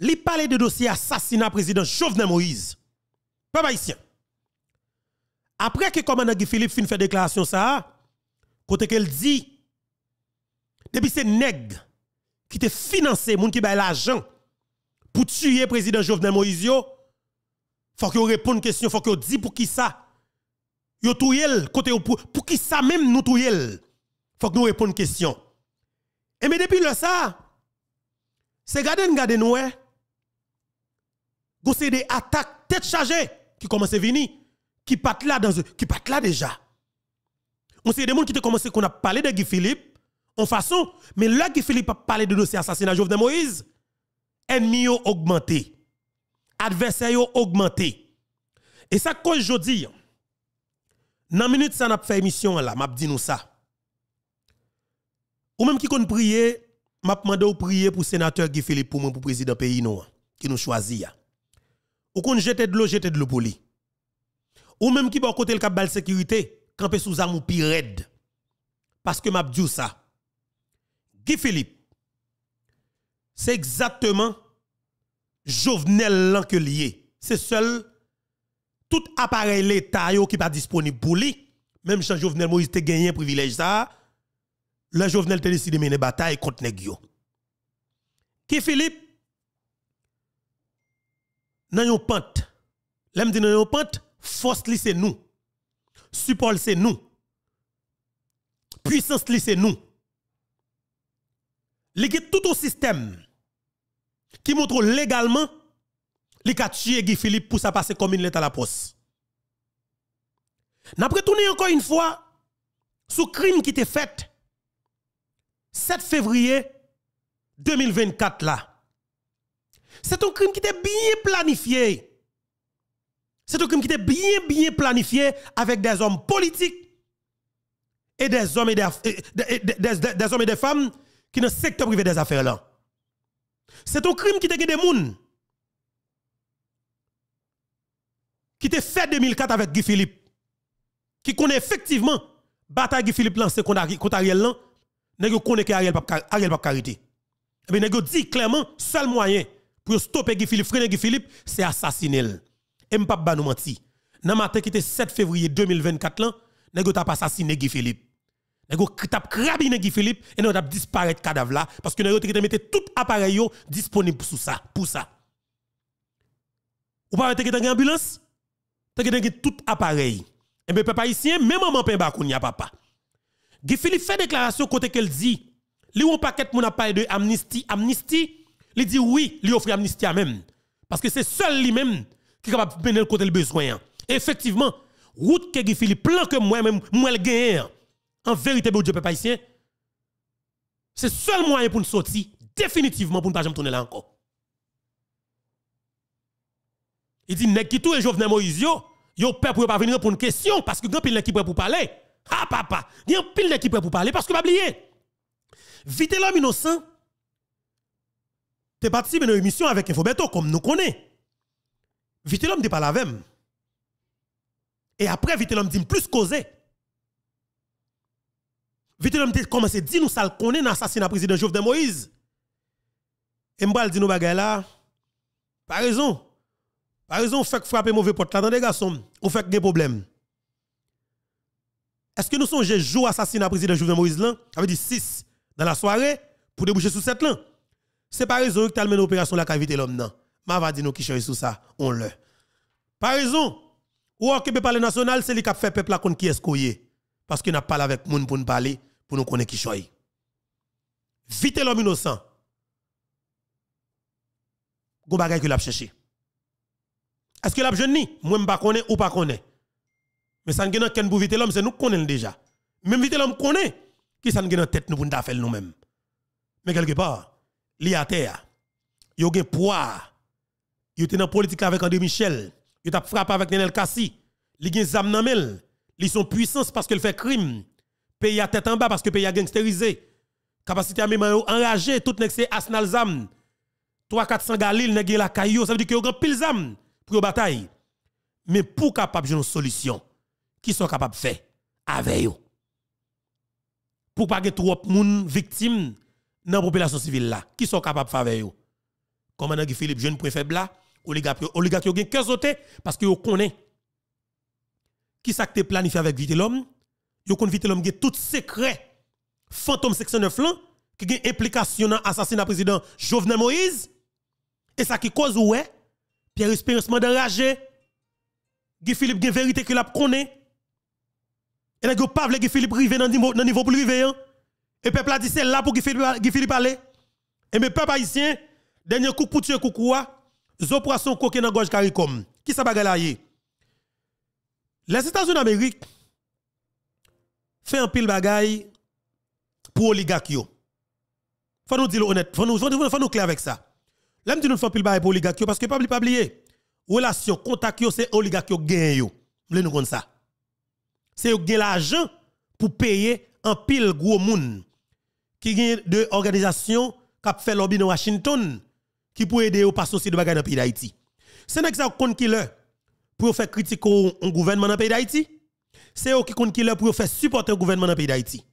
li parle de dossier assassinat président Jovenel Moïse. Papa haïtien. Après que commandant Guy Philippe fin fait déclaration ça, côté qu'elle dit depuis c'est nègre qui te financé moun qui bail l'argent pour tuer président Jovenel Moïse yo, faut que réponde question, faut que dit pour qui ça Yo côté pour, pour qui ça même nous touyel Faut que nous répondions question. Et mais depuis le ça, c'est garder garder nous. C'est des attaques tête chargée qui commencent à venir qui partent là qui partent là déjà. On sait des gens qui ont commencé qu'on a parlé de Guy Philippe en façon mais là Guy Philippe a parlé de dossier assassinat Jovenel Moïse ennemis ont augmenté adversaires ont augmenté et ça cause je dis dans minute ça n'a fait émission là, m'a dit nous ça. Ou même qui compte prier, m'a demandé de prier pour sénateur Guy Philippe pour moi pour président pays qui nous choisit. Ou qu'on jette de l'eau, jette de l'eau pour lui. Ou même qui va côté le cap de sécurité, camper sous arme ou raide. Parce que m'a dit ça. Guy Philippe c'est exactement Jovenel lan que lié. C'est seul tout appareil l'État qui pas disponible pour lui, même si Jovenel Moïse te gagné un privilège ça, le Jovenel te décidé de mener bataille contre nèg Qui Philippe nan yon pente. L'aime dit nan yon pente, force li c'est nous. Support c'est nous. Puissance li c'est nous. Li tout un système qui montre légalement li ka Guy Philippe pour ça passer comme une lettre à la poste. N'a retourné encore une fois sous crime qui était fait 7 février 2024 là. C'est un crime qui était bien planifié. C'est un crime qui était bien bien planifié avec des hommes politiques et des hommes et des, des, hommes et des femmes qui dans le secteur privé des affaires là. C'est un crime qui était des gens qui était fait 2004 avec Guy Philippe, qui connaît effectivement bataille Guy Philippe lancé contre Ariel là, nèg connaît Ariel pas Ariel pas carité. Et bien nèg dit clairement seul moyen pour stopper Guy Philippe, freiner Guy Philippe, c'est assassiner. Et m'pa pas nous menti. Dans matin qui était 7 février 2024 là, nèg t'a assassiné Guy Philippe. Nèg t'a crabiné Guy Philippe et nèg t'a disparaître cadavre là parce que nèg t'a mettre tout appareil disponible pour ça, pour ça. Ou pas mettre une ambulance? T'as que tout appareil. Et bien, papa ici, même maman pain bakoun a papa. Guy Philippe fait déclaration côté qu'elle dit, li ou paquet moun a de amnistie, amnistie, il dit oui, lui offre amnistie à même. Parce que c'est seul lui-même qui est capable de mener le côté le besoin. Effectivement, route que Philippe, plan que moi-même, moi le gagne, en vérité, bon Dieu, papa ici, c'est seul moyen pour nous sortir, définitivement pour ne pas jamais tourner là encore. Il dit, nèg qui tout et Jovenel Moïse yo, yo peur pour pas venir pour une question parce que grand pile qui prêt pour parler. Ah papa, il y a pile qui prêt pour parler parce que pas oublier. Vite l'homme innocent. Tu participé dans une émission avec Infobeto comme nous connaissons. Vite l'homme pas la même. Et après vite l'homme dit plus causer. Vite l'homme dit commencé à dire nous ça le connaît l'assassinat président Jovenel Moïse. Et m'bral dit nous bagay là. Par raison. Par exemple, on fait frapper mauvais porte là, attendez garçons, on fait des problèmes. Est-ce que nous sommes jour assassinat président Jovenel Moïse là, avait dit 6 dans la soirée pour déboucher sur 7 là? C'est par raison que tu as mené l'opération la cavité l'homme non. Ma va dire nous qui cherche sur ça, on le. Par raison, ou que parler national, c'est lui qui a fait peuple contre qui est parce qu'il n'a pas avec moun pour nous parler pour nous connaître qui choy. Vite l'homme innocent. Go bagay que l'a cherché. Est-ce que la jeune Moi, ne connais ou pas connais. Mais ça ne ken pour vite l'homme, c'est nous connaissons déjà. Même vite l'homme connaît. Qui ça ne tête nous pour nous faire nous-mêmes? Mais quelque part, li à terre. Yo gen poids. Yo dans politique avec André Michel. Yo t'a frappé avec Nenel Kassi. Li gen zam nan mel. Li son puissance parce qu'elle fait crime. Pays à tête en bas parce que pays a gangsterisé. Capacité à même enragé tout nek c'est Asnal Zam. 3 400 galil nèg la caillou, ça veut dire que yo gen pile zam pour bataille. Mais pour capable une solution, qui sont capables de faire avec eux. Pour pas que trop de victimes dans la population civile là, qui sont capables de faire avec eux? Guy Philippe jeune faible là, oligarque oligarque yo gen cœur sauté parce que yo connaît qui ça que planifié avec Vitellum, yo connaît Vitellum gen tout secret. Fantôme section 9 là qui gen implication dans assassinat président Jovenel Moïse. Et ça qui cause ouais Pierre Espérance d'enrager Guy Philippe gen vérité que l'a connaît. Et là, pas Guy Philippe rive dans dans niveau pour rive hein. Et peuple a dit c'est là pour Guy Philippe. Et mes peuple haïtien dernier coup pour tuer koukoua, zo poisson coquin dans gorge CARICOM. Qui ça bagay là Les États-Unis d'Amérique fait un pile bagay pour oligarque. Faut nous dire honnête, faut nous faut nous, clair avec ça. Là me dit nous fait pile bagay pour oligarque parce que pas oublier relation contact c'est oligarque gain yo. Vous nous ça? C'est gagner l'argent pour payer un pile gros monde qui gagne de organisation qui fait lobby dans Washington qui pour aider au passer aussi de bagages dans pays d'Haïti. C'est n'est ça qui pour faire critiquer au gouvernement dans pays d'Haïti? C'est eux qui compte pour faire supporter le gouvernement dans pays d'Haïti.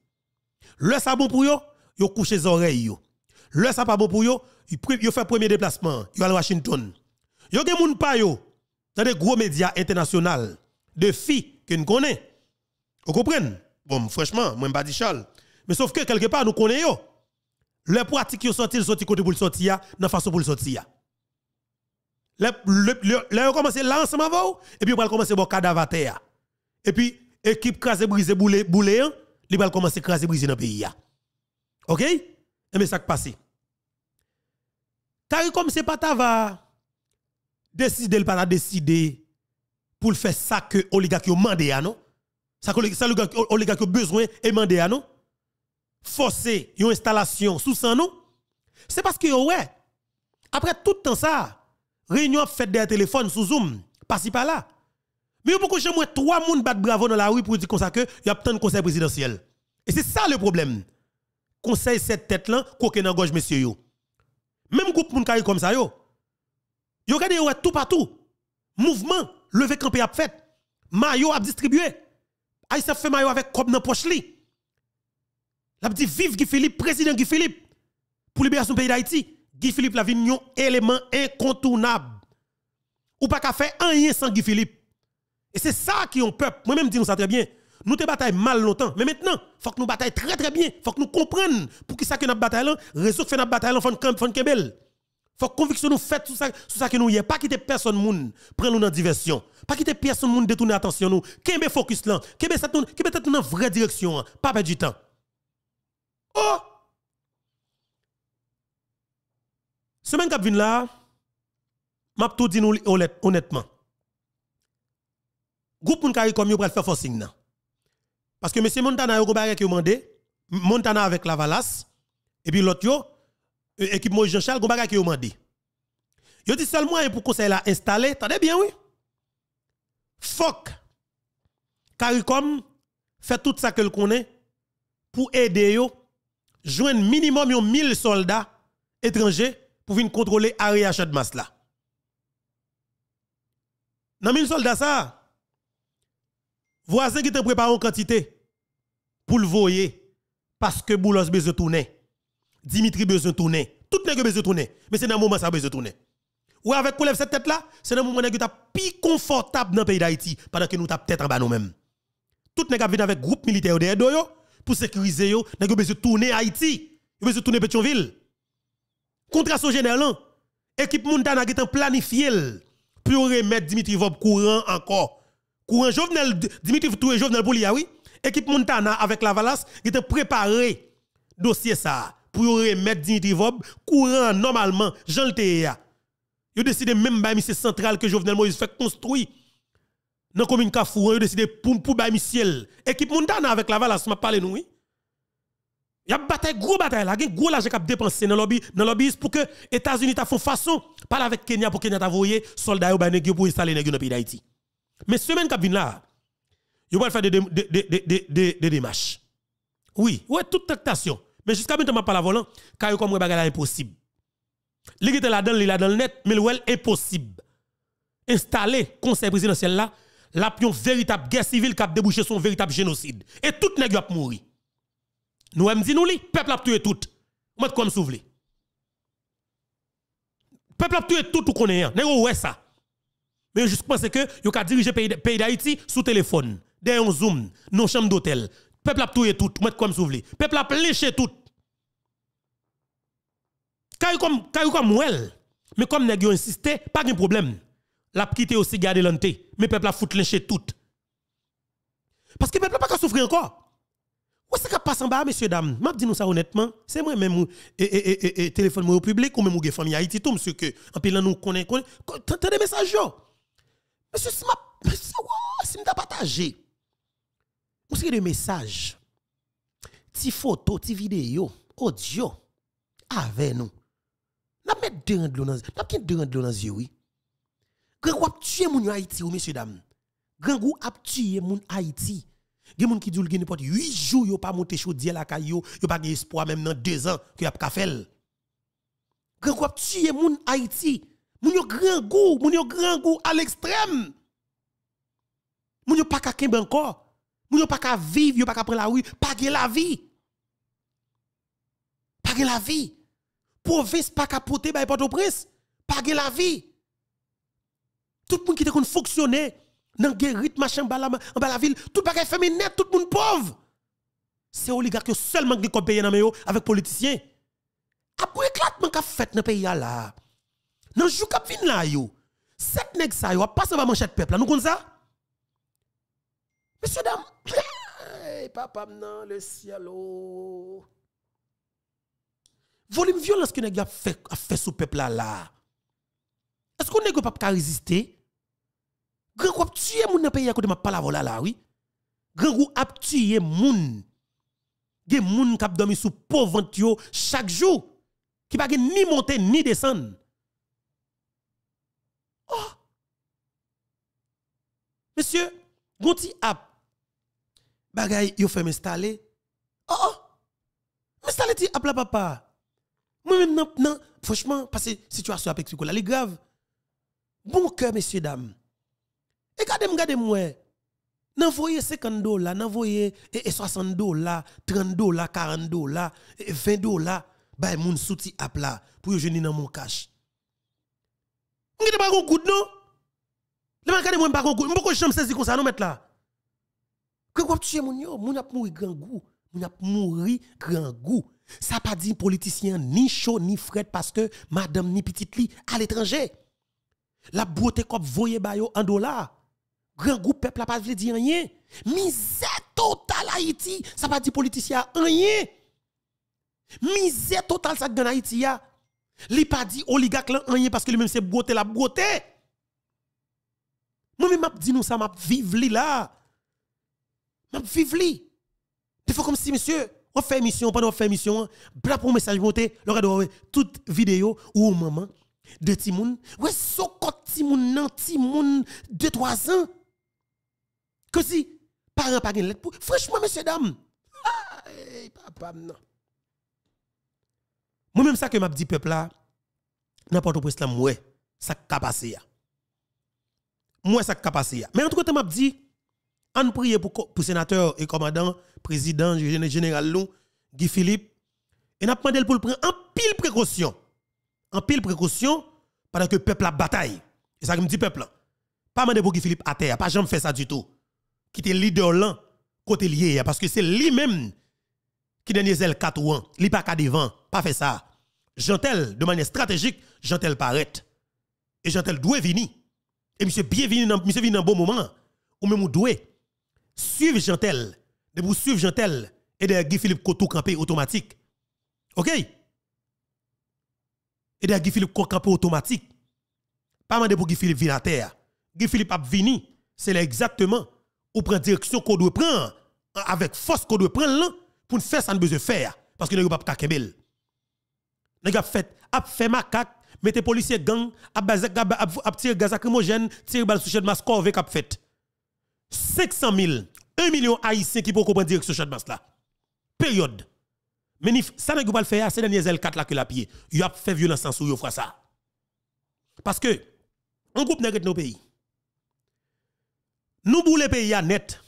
Le ça bon pour yo, yo couche les oreilles yo. Le ça pas bon pour yo, yo fait premier déplacement, yo à Washington. Yo gen moun pa yo dans des gros médias internationaux de filles que nous connaissons vous comprenez? Bon, franchement, moi, je pas dit Charles. Mais sauf que quelque part, nous connaissons. Les pratiques qui sont sorties, sorti côté pour le sortir, dans façon pour le sortir. Là ensemble avant, et puis on va commencer à cadavre à terre. Et puis, équipe crasé, brisé, boulé, boulé, il va commencer à craser, briser dans le pays. OK? Et mais ça qui passe. Car comme c'est pas ta va décider, pas décider pour faire ça que oligarque demande, non? Ça que oligarque besoin et à nous. Forcer une installation sous ça non? C'est parce que ouais. Après tout le temps ça, réunion fait des téléphones sous Zoom, pas si par là. Mais pourquoi chez moi trois moun battent bravo dans la rue pour dire comme ça que y a tant de conseil présidentiel. Et c'est ça le problème. Conseil cette tête là, koke dans gauche monsieur yo. Même groupe moun kay comme ça yo. Yo ouais tout partout. Mouvement, levé campé a fait. Mayo a distribué. Aïssa fait maillot avec comme dans poche li. La dit vive Guy Philippe, président Guy Philippe pour libération du pays d'Haïti. Guy Philippe la un élément incontournable. Ou pas qu'à faire rien sans Guy Philippe. Et c'est ça qui on peuple. Moi-même dis nous ça très bien. Nous te bataille mal longtemps, mais maintenant, faut que nous bataille très très bien. Faut que nous comprenions pour qui ça que nous bataille là, réseau notre bataille là, faut faut kebel. Faut conviction nous fait tout ça, tout ça que nous y pas quitter personne moun, prendre nous dans diversion. Pas quitter personne moun détourner attention nous. Kembe focus là, kembe ça kembe tête dans vraie direction, hein. pas perdre du temps. Oh! Semaine qui vient là, m'a tout dit nous honnêtement. Groupe moun kari comme yo pral faire forcing nan. Parce que monsieur Montana yo go bagay ki mandé, Montana avec la Valas et puis l'autre yo équipe Moïse Jean-Charles, bagay qui yo mandi. Yo dit seulement pour conseil la installé, attendez bien oui. Fok CARICOM fait tout ça que le connaît pour aider yo joindre minimum 1000 soldats étrangers pour venir contrôler l'area de masse là. Dans 1000 soldats ça voisin qui te prépare en quantité pour le voyer parce que Boulos besoin tourner. Dimitri besoin tourner. Tout n'est besoin tourner. Mais c'est dans moment ça besoin tourner. Ou avec lève cette tête là, c'est dans moment où tu plus confortable dans le pays d'Haïti pendant que nous t'a tête en bas nous-mêmes. Tout n'est venu avec groupe militaire derrière pour sécuriser yo, n'a besoin tourner Haïti. Yo besoin tourner Pétionville. Contrat général équipe Montana qui est planifié pour remettre Dimitri Vob courant encore. Courant Jovenel Dimitri Touré Jovenel oui. Équipe Montana avec la Valasse qui était préparé dossier ça pour remettre Dimitri Vob courant normalement Jean. Yo décidé même ba monsieur central que Jovenel Moïse fait construire dans la commune Kafou, yo décidé pour pour ba ciel. Équipe Montana avec la Valasse m'a parlé nous oui. Y a bataille gros bataille là, gen gros l'argent qu'a dépensé dans lobby dans lobby pour que États-Unis ta font façon parler avec Kenya pour Kenya ta soldats yo ba pour installer nèg dans pays d'Haïti. Mais semaine qu'a vinn là, yo va faire des des démarches. Oui, ouais toute tractation. Mais jusqu'à maintenant, parle pas volant, car comme un bagage impossible. Li qui là dedans, là dans le net, mais well impossible. Installer conseil présidentiel là, la une véritable guerre civile qui a débouché son véritable génocide. Et tout nèg a mourir. Nous aime nous li, peuple a tué tout. Moi comme souvle. Peuple a tué tout tout connaît. N'est-ce ouais ça. Mais juste penser que yo ka diriger pays pays d'Haïti sous téléphone, derrière un zoom, non chambre d'hôtel. Peuple a tué tout, mettre comme souvli. Peuple a léché tout. Kay comme kay comme well. Mais comme nèg yo insisté, pas de problème. L'a quitté aussi garder l'anté, mais peuple a foutu léché tout. Parce que peuple pas qu'à souffrir encore. Où est-ce que passe en bas, messieurs, dames? Je dis nous ça honnêtement. C'est moi même, et, et, et, téléphone au public, ou même ou famille Haïti, tout, monsieur, que, en pile, nous connaît, t'entends des messages. Monsieur, si ma, si m'a partagé, monsieur, des messages, ti photo, ti vidéo, audio, avec nous. N'a n'a pas de l'eau dans yeux, oui. Grand tuer moun Haïti, ou messieurs, dames? Grand ou a tuer moun Haïti. Gen moun qui dit qu'il n'importe 8 jours yo pas monter chaudière la caillou, yo pas espoir même dans 2 ans que y a pas faire. Grand quoi tuer moun Haïti. Moun yo grand goût, moun yo grand goût à l'extrême. Moun yo pas ka kembe encore. Moun yo pas ka vivre, yo pas ka prendre la rue, pas la vie. Pas la vie. Province pas ka bay Port-au-Prince, pas la vie. Tout le monde qui te fonctionner dans le rythme machin en bas la ville, tout bagay fait net, tout le monde pauvre. C'est oligarque seulement qui payer dans avec avec politiciens. Après éclatement qu'a fait dans pays là. Dans jou k'ap vin là yo. Sept nèg ça yo pas ça manchette peuple nous connaissons ça? Monsieur dame, papa non le ciel oh. Volume violence que nèg a fait fait sous peuple là. Est-ce qu'on nèg pas résister? Grand groupe tuer moun dans pays à côté m'a pas là oui. Grand groupe a tué moun. Gen moun k'ap dormi sous pauvre chaque jour qui pas ni monter ni descendre. Oh. Monsieur, gonti app bagay yo fait m'installer. Oh oh. M'installer ti app la papa. Moi même non, non franchement parce que situation avec là, est grave. Bon cœur messieurs dames. Et regardez, regardez moi. Nan voye 50 dollars, nan voye 60 dollars, 30 dollars, 40 dollars, 20 dollars, bay moun souti app là pour yo dans mon cash. M'gete pas goud non? Le man kade moi pas goud, m'poko chambre saisi comme ça non mettre là? Que quoi tuer moun yo, moun ap mouri grand goût, moun ap mouri grand goût. Ça pas dit politicien ni chaud ni fret parce que madame ni petite li à l'étranger. La beauté comme voye bayo en dollars grand groupe peuple n'a pas dire rien. Misère totale Haïti, ça pas dire politicien rien. Misère totale ça dans Haïti ya. Li pas dit oligarque rien parce que lui même c'est beauté la beauté. Moi même m'a dit nous ça m'a vivre li là. M'a vivre li. Il faut comme si monsieur on fait émission pendant on fait émission, bla pour message monter, le toute vidéo ou maman de Timoun, ouais sokot Timoun nan Timoun de 3 ans que si parents pas lettre pour franchement messieurs dames papa non. Moi même ça que m'a dit peuple là n'importe où islam ouais ça capacité moi ça capacité mais en tout cas m'a dit on prie pour pour sénateur et commandant président général nous Guy Philippe et n'a demandé pour prendre en pile précaution. En pile précaution pendant que le peuple a bataille. Et ça me dit peuple pas demander pour Guy Philippe à terre pas jamais fait ça du tout qui était leader là côté lié parce que c'est lui-même qui donne les ailes 4 ans, li pas qu'à devant, pas fait ça. Jantel de manière stratégique, Jantel paraît. Et Jantel doit venir. Et monsieur bienvenue dans monsieur venu dans bon moment ou même doit suivre Jantel, de vous suivre Jantel et de Guy Philippe Koto campé automatique. OK? Et de Guy Philippe campé automatique. Pas mandé pour Guy Philippe venir à terre. Guy Philippe a venu, c'est exactement ou prend direction qu'on doit prendre avec force qu'on doit prendre pour faire ça nous besoin faire parce que nous pas kakebel. Nous a fait a fait macaque mettez policiers gang a bazak a tirer gaz lacrymogène tirer balle sur masse corvée a fait 500 000 1 million haïtiens qui pour comprendre direction de masse là. Période. Mais ça n'a pas le faire c'est dernier L4 là que la pied. Il a fait violence sans sou yo ça. Parce que un groupe nègre nos pays nous voulons pays à net.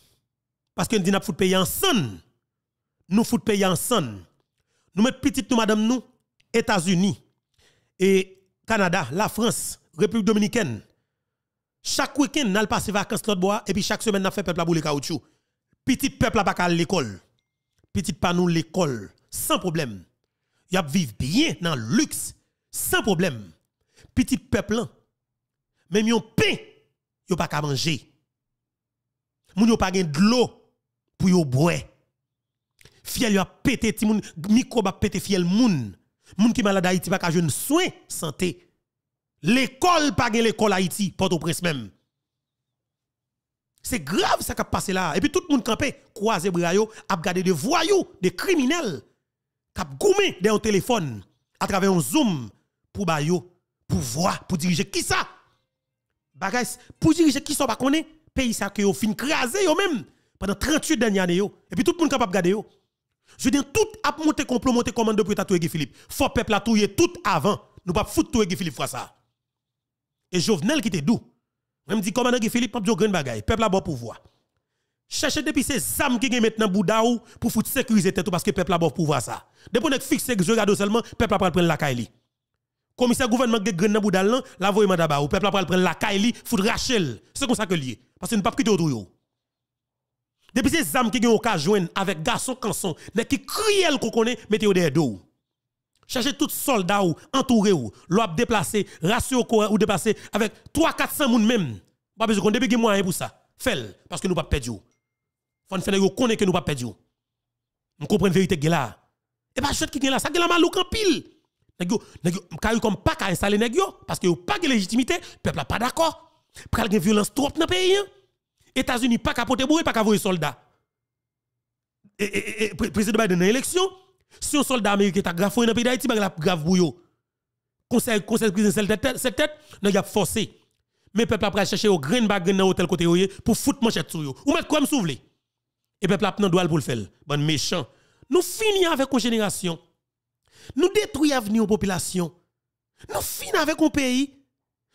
Parce que nous disons que pays ensemble. Nous fout pays ensemble. Nous mettons petit nous madame nous États-Unis et Canada, la France, République Dominicaine. Chaque week-end, nous passons vacances l'autre bois et puis chaque semaine, nous fait peuple à bouler caoutchouc. Petit peuple à pas à l'école. Petit pas nous l'école sans problème. Y a bien dans le luxe sans problème. Petit peuple même yon pain, yon pas qu'à manger. Moun yon pas de l'eau pour yon boire. Fiel yon a pété ti moun, microbe a pété fiel moun. Moun qui malade Haïti pas qu'à joindre soin santé. L'école pas gen l'école Haïti, Port-au-Prince même. C'est grave ça qui a passé là. Et puis tout le monde campé, croisé bras yo, a regardé des voyous, des criminels, qui a goumé dans téléphone à travers un zoom pour ba yo, pour voir, pour diriger qui ça? Bagay pour diriger qui sont pas connaît pays ça que yo fin craser yo même pendant 38 dernières années et puis tout le monde capable regarder yo. Je dire tout a monté complot monté commande depuis tatouer Philippe. Faut peuple a touyer tout avant. Nous pas foutre touyer Philippe fois ça. Et Jovenel qui était doux. Même dit commandant Philippe pas de grand bagay peuple a bon pouvoir. Chercher depuis ces âmes qui sont maintenant Bouddha pour foutre sécuriser tête parce que peuple a bon pouvoir ça. Depuis qu'on fixé que je regarde seulement peuple a prendre la caille commissaire gouvernement qui gren boudal là la voye madaba ou. Peuple après prendre la kaili fout Rachel. C'est comme ça que lié. Parce que ne pas quitter autour depuis ces âmes qui ont occasion avec garçon canson mais qui criel qu'on connaît mettez au dos. Cherchez tout soldat ou entouré ou l'op déplacé ratio ou déplacé avec 3 400 moun même. Pas besoin qu'on débige moyen pour ça. Fait parce que nous pas perdu faut faire yo connaît que nous pas perdu on comprend vérité là. Et pas chouette qui là ça qui la malouk en pile Comme pas qu'à installer parce que yo pas de légitimité, peuple pas d'accord. Pral gen violence trop dans pays. Hein. États-Unis pas qu'à porter bourré, pas qu'à voyer soldat. Et, président Biden l'élection, si un soldat américain t'a grave dans le pays d'Haïti, il a grave bouillot. Conseil conseil président cette tête, nèg a forcé. Mais peuple après chercher au grain bag dans hôtel côté pour foutre manchette sur yo. Ou mettre comme souvle. Et peuple a doit pour le faire. Bon méchant. Nous finissons avec une génération nous détruisons l'avenir aux populations. Nous finissons avec un pays.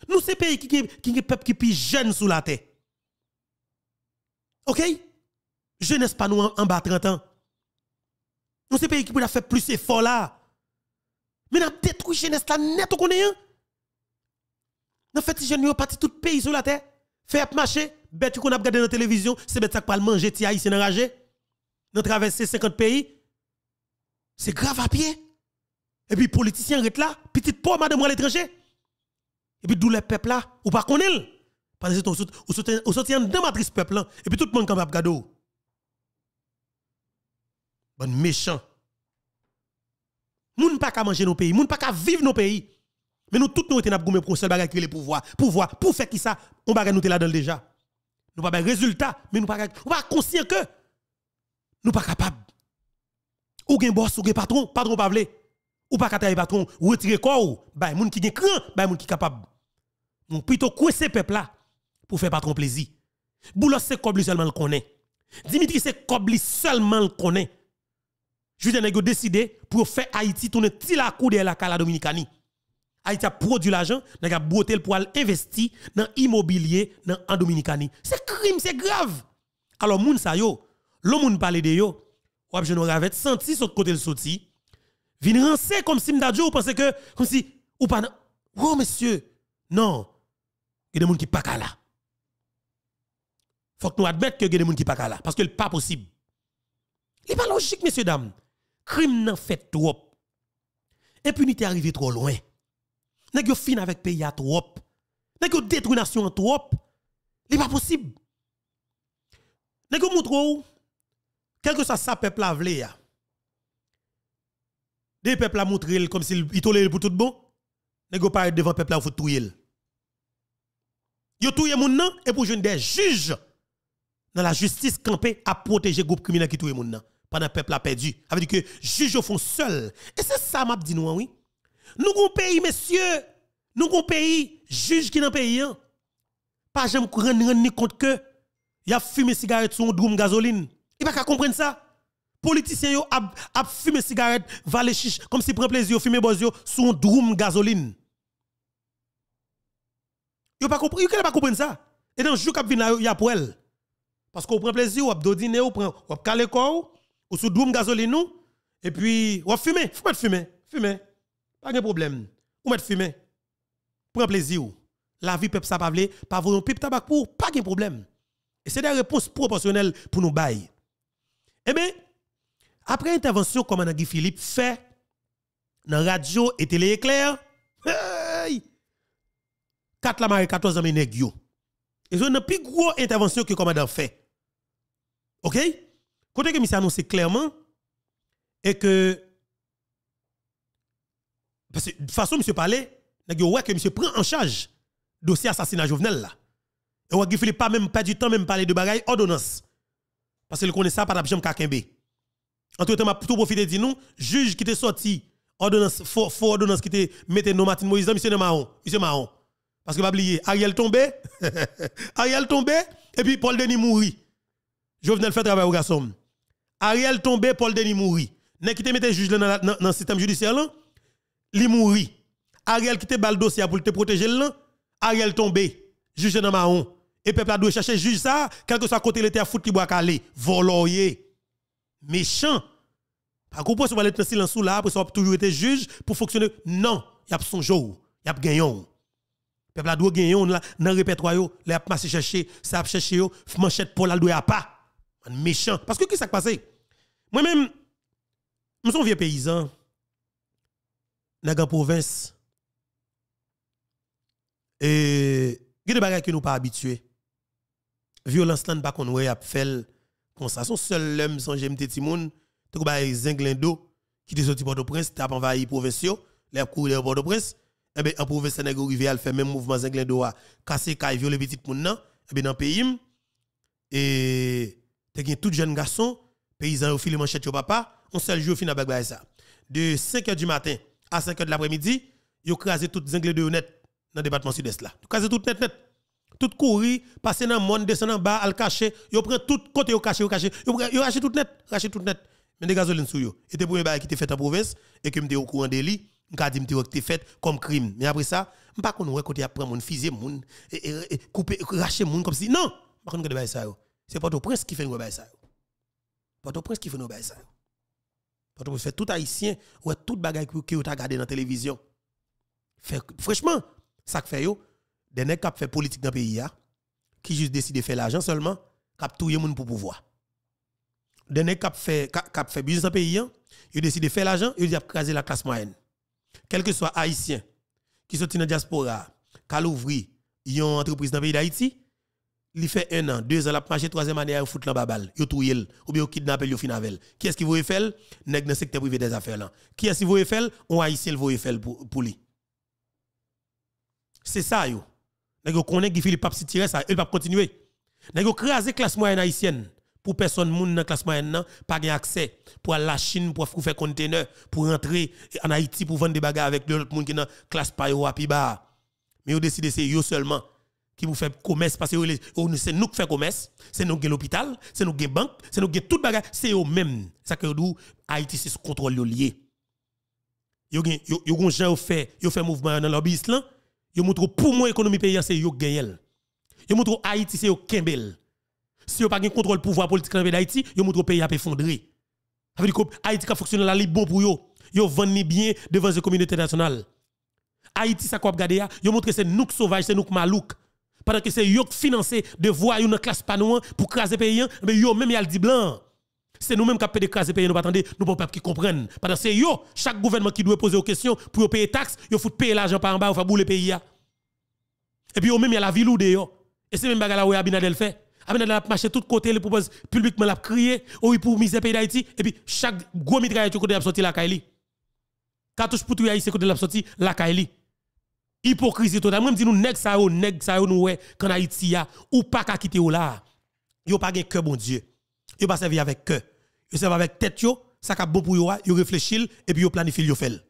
Nous, c'est pays qui est peuple qui est jeune sous la terre. Ok? Jeunesse pas nous en, bas 30 ans. Nous, c'est pays qui peut faire plus effort là. Mais nous détruit jeunesse là net, on connaît. Hein? Nous fait jeunes parti tout pays sur la terre. Fait marcher, bête qu'on a regardé dans la télévision, c'est bête ça qui manger, ti haïtien enragé. Nous traverser 50 pays. C'est grave à pied. Et puis, politiciens sont là, petite pauvre madame à l'étranger. Et puis, d'où le peuple là, ou pas connaît. Parce que vous sortez de matrice peuple là, et puis tout le monde capable de. Bon méchant. Moun pas qu'à manger nos pays, moun pas qu'à vivre nos pays. Mais nous tous nous étions goumé pour seul bagage qui le pouvoir, pouvoir, pour faire qui ça, on bagage nous là dedans déjà. Nous pas résultat, mais nous pas on pas conscient que nous pas capable. Ou gen boss ou gen patron, patron pas ou pas kataye patron retirer corps bay moun qui gen cran bay moun qui capable. On plutôt coincer peuple là pour faire patron plaisir. Boulos c'est Kobli seulement le connaît. Dimitri c'est Kobli seulement le connaît. Julien a décidé pour faire Haïti tourner ti la coup de la cala dominicani. Haïti a produit l'argent n'a beauté pour investir dans immobilier dans en dominicani. C'est crime c'est grave. Alors moun sa yo le moun parle de yo ou je n'aurais senti ce côté le sorti Vin rancer comme si m'dadjo ou pense que comme si ou pas oh monsieur. Non. Il y a des gens qui pas là. Faut que nous admettre que il y a des gens qui pas là. Parce que c'est pas possible. Il pas logique messieurs dames. Crime n'a fait trop. Impunité arrivé trop loin. Nèg yo fin avec pays à trop. Nèg yo détruit nation trop. Il pas possible. Nèg yo montre quelque soit ça peuple a des peuples à montrer comme s'il tolère pour tout bon, nego pas devant peuple à faut touyer. Yo touye moun nan et pour jeune des juges dans la justice campée à protéger groupe criminel qui touye moun nan pendant peuple a perdu. Ça veut dire que juges font seul. Et c'est ça m'a dit nous oui. Nous gon pays messieurs, nous gon pays juge qui dans pays hein. Pas jamais rendre compte que y a fumé cigarette sur un drum gasoline. Il pas comprendre ça politiciens yo a, a fumé cigarette, valé chiche, comme si prend plaisir, fumer bozio sous un drum gasoline. Yo pas compris, yo pas comprendre ça? Et dans le jour qui vient, y a pour elle. Parce qu'on prend plaisir, ou do dîner, ou prend, ou calé corps, ou sous drum gasoline et puis, ou fumer, faut mettre fumer. Pas de problème. Ou mettre fumer. prend plaisir. La vie peuple ça pas vle, pas un pipe tabac pour, pas de problème. Et c'est des réponses proportionnelles pour nous bailler. Eh bien, après intervention, comme Guy Philippe fait dans radio et télé éclair, hey, 4 la marée 14 ans nèg yo. Et une plus grosse intervention que commandant fait. OK? Côté que monsieur annoncé clairement et que parce que de façon monsieur parlait, nèg yo ouais que monsieur prend en charge dossier assassinat Jovenel là. Et ouais Philippe pas même pas du temps même parler de bagaille ordonnance. Parce que le connaît ça pas d'abjam kakembe. Entre temps m'a tout profiter dire nous juge qui était sorti ordonnance faux ordonnance qui était metté nos Martin Moïse monsieur marron, monsieur marron. Parce que pas oublier Ariel tombé, Ariel tombé et puis Paul Denis mourit. Jovenel fait travail au garçon. Ariel tombé, Paul Denis mourit. N'est qui te mette juge dans le système judiciaire là, mourit. Ariel qui te bal dossier pour te protéger là, Ariel tombé, juge dans marron. Et peuple a dû chercher juge ça, quel que soit côté l'été à foutre qui boit calé, voloyer. Méchant. Par contre, si vous allez être silence sous là, après ça toujours été juge pour fonctionner. Non, il y a son jour, il y a gagné. Peuple a dû gagner là dans le répertoire, il a passé chercher, ça a cherché manchette pour la doit pas. Méchant. Parce que qui s'est passé? Moi-même, je suis un vieux paysan dans la province. Et il y a des choses que nous pas habitués. Violence là, pas qu'on a fait comme ça. Son seul homme sans j'aime petit moun, tu ba Zinglendo qui est sorti Port-au-Prince, t'a envahi province les courir Port-au-Prince. Eh ben en province Sénégal rivière fait même mouvement Zinglendo a casser caille violer petit moun. Eh ben dans pays et t'es gen tout jeune garçon, paysan au fil manchette papa, on seul jour fin avec ça. De 5h du matin à 5h de l'après-midi, yo crasé tout Zinglendo net dans le département sud-est là. Crasé tout net net tout courir, passer dans le monde, descendre en bas, al cacher, yo prend tout côté yo caché, yo caché, yo tout net, raché tout net. Mais des gasoline sou yo. Et te premier bail qui était fait en province et que m'était au courant délit, m'ka dit m'était était fait comme crime. Mais après ça, m'pas qu'on ouais côté après mon fusil mon et couper racher mon comme si non, pas qu'on bail ça yo. C'est pas au prince qui fait nous bail ça yo. Pas au prince qui fait nous bail ça yo. Pas au fait tout haïtien ouais toute bagaille que vous t'a regardé dans la télévision. Fait franchement, ça que fait yo des nèg qui fait politique dans le pays qui juste décide de faire l'argent seulement, qui tout le monde pour pouvoir. Des nèg qui fait fait business dans le pays, ils décident de faire l'argent, ils disent craser la classe moyenne. Quel que soit haïtien qui sont dans la diaspora, qui ouvri une entreprise dans le pays d'Haïti, il fait un an, deux ans, la marché troisième année, il fout la babal, il touye ou bien il kidnappe, il finavel. Qui est-ce qui veut faire? Nèg dans le secteur privé des affaires là. Qui est-ce qui veut faire? On haïtien veut faire pour, pour lui. C'est ça yo. Nèg connaît Guy Philippe pas tirer ça, il pas continuer. Nèg craser classe moyenne haïtienne pour personne moun dans classe moyenne pas accès pour la Chine pour faire conteneur pour rentrer en Haïti pour vendre des bagages avec d'autres monde qui dans classe pas yo pi bas. Mais vous décidez c'est yo seulement qui vous fait commerce parce que c'est nous qui fait commerce, c'est nous qui l'hôpital, c'est nous qui banque, c'est nous qui tout bagage, c'est eux même. Ça que nous Haïti c'est contrôle lié. Yo yo yo yo fait mouvement dans lobbyiste là Yo montre pour moi économie pays c'est yo gagnel. Yo montre Haïti c'est yo kembel. Si yo pas contrôle pouvoir politique dans d'Haïti, yo montre pays a effondré. Haïti a fonctionné la li bon pour yo. Bien devant la communauté internationale. Haïti ça quoi regarder yo montre c'est nous sauvage, c'est nous malouk. Pendant que c'est yo qui de voyous dans classe panouan pour craser pays, mais yo même y a le dit blanc. C'est nous-mêmes qui avons de pays, nous attendons, nous pas peuple qui comprennent. Parce que c'est yo, chaque gouvernement qui doit poser aux questions pour payer taxes, il faut payer l'argent par en bas, pour faire bouler le pays. Et puis, même, il y a la ville ou de yo. Et c'est même bagarre là où Abinadel fait. Abinadel a marché tout côté, il propose publiquement la crier, oui, pour miser pays d'Haïti. Et puis, chaque gros mitraille qui côté a sorti la Kaili. Cartouche pour tout Haïti, côté la sorti la Kaili. Hypocrisie totale. Moi, je dis nous, nèg ça yo, nèg ça yo, nous, ouais, quand Haïti ya, ou pas qu'à quitter ou là. Yo pas de cœur, bon Dieu. Yo pas servir avec cœur. Yo servent avec tête yo, ça ka bon pour yo, yo réfléchir et puis yo planifie yo fait.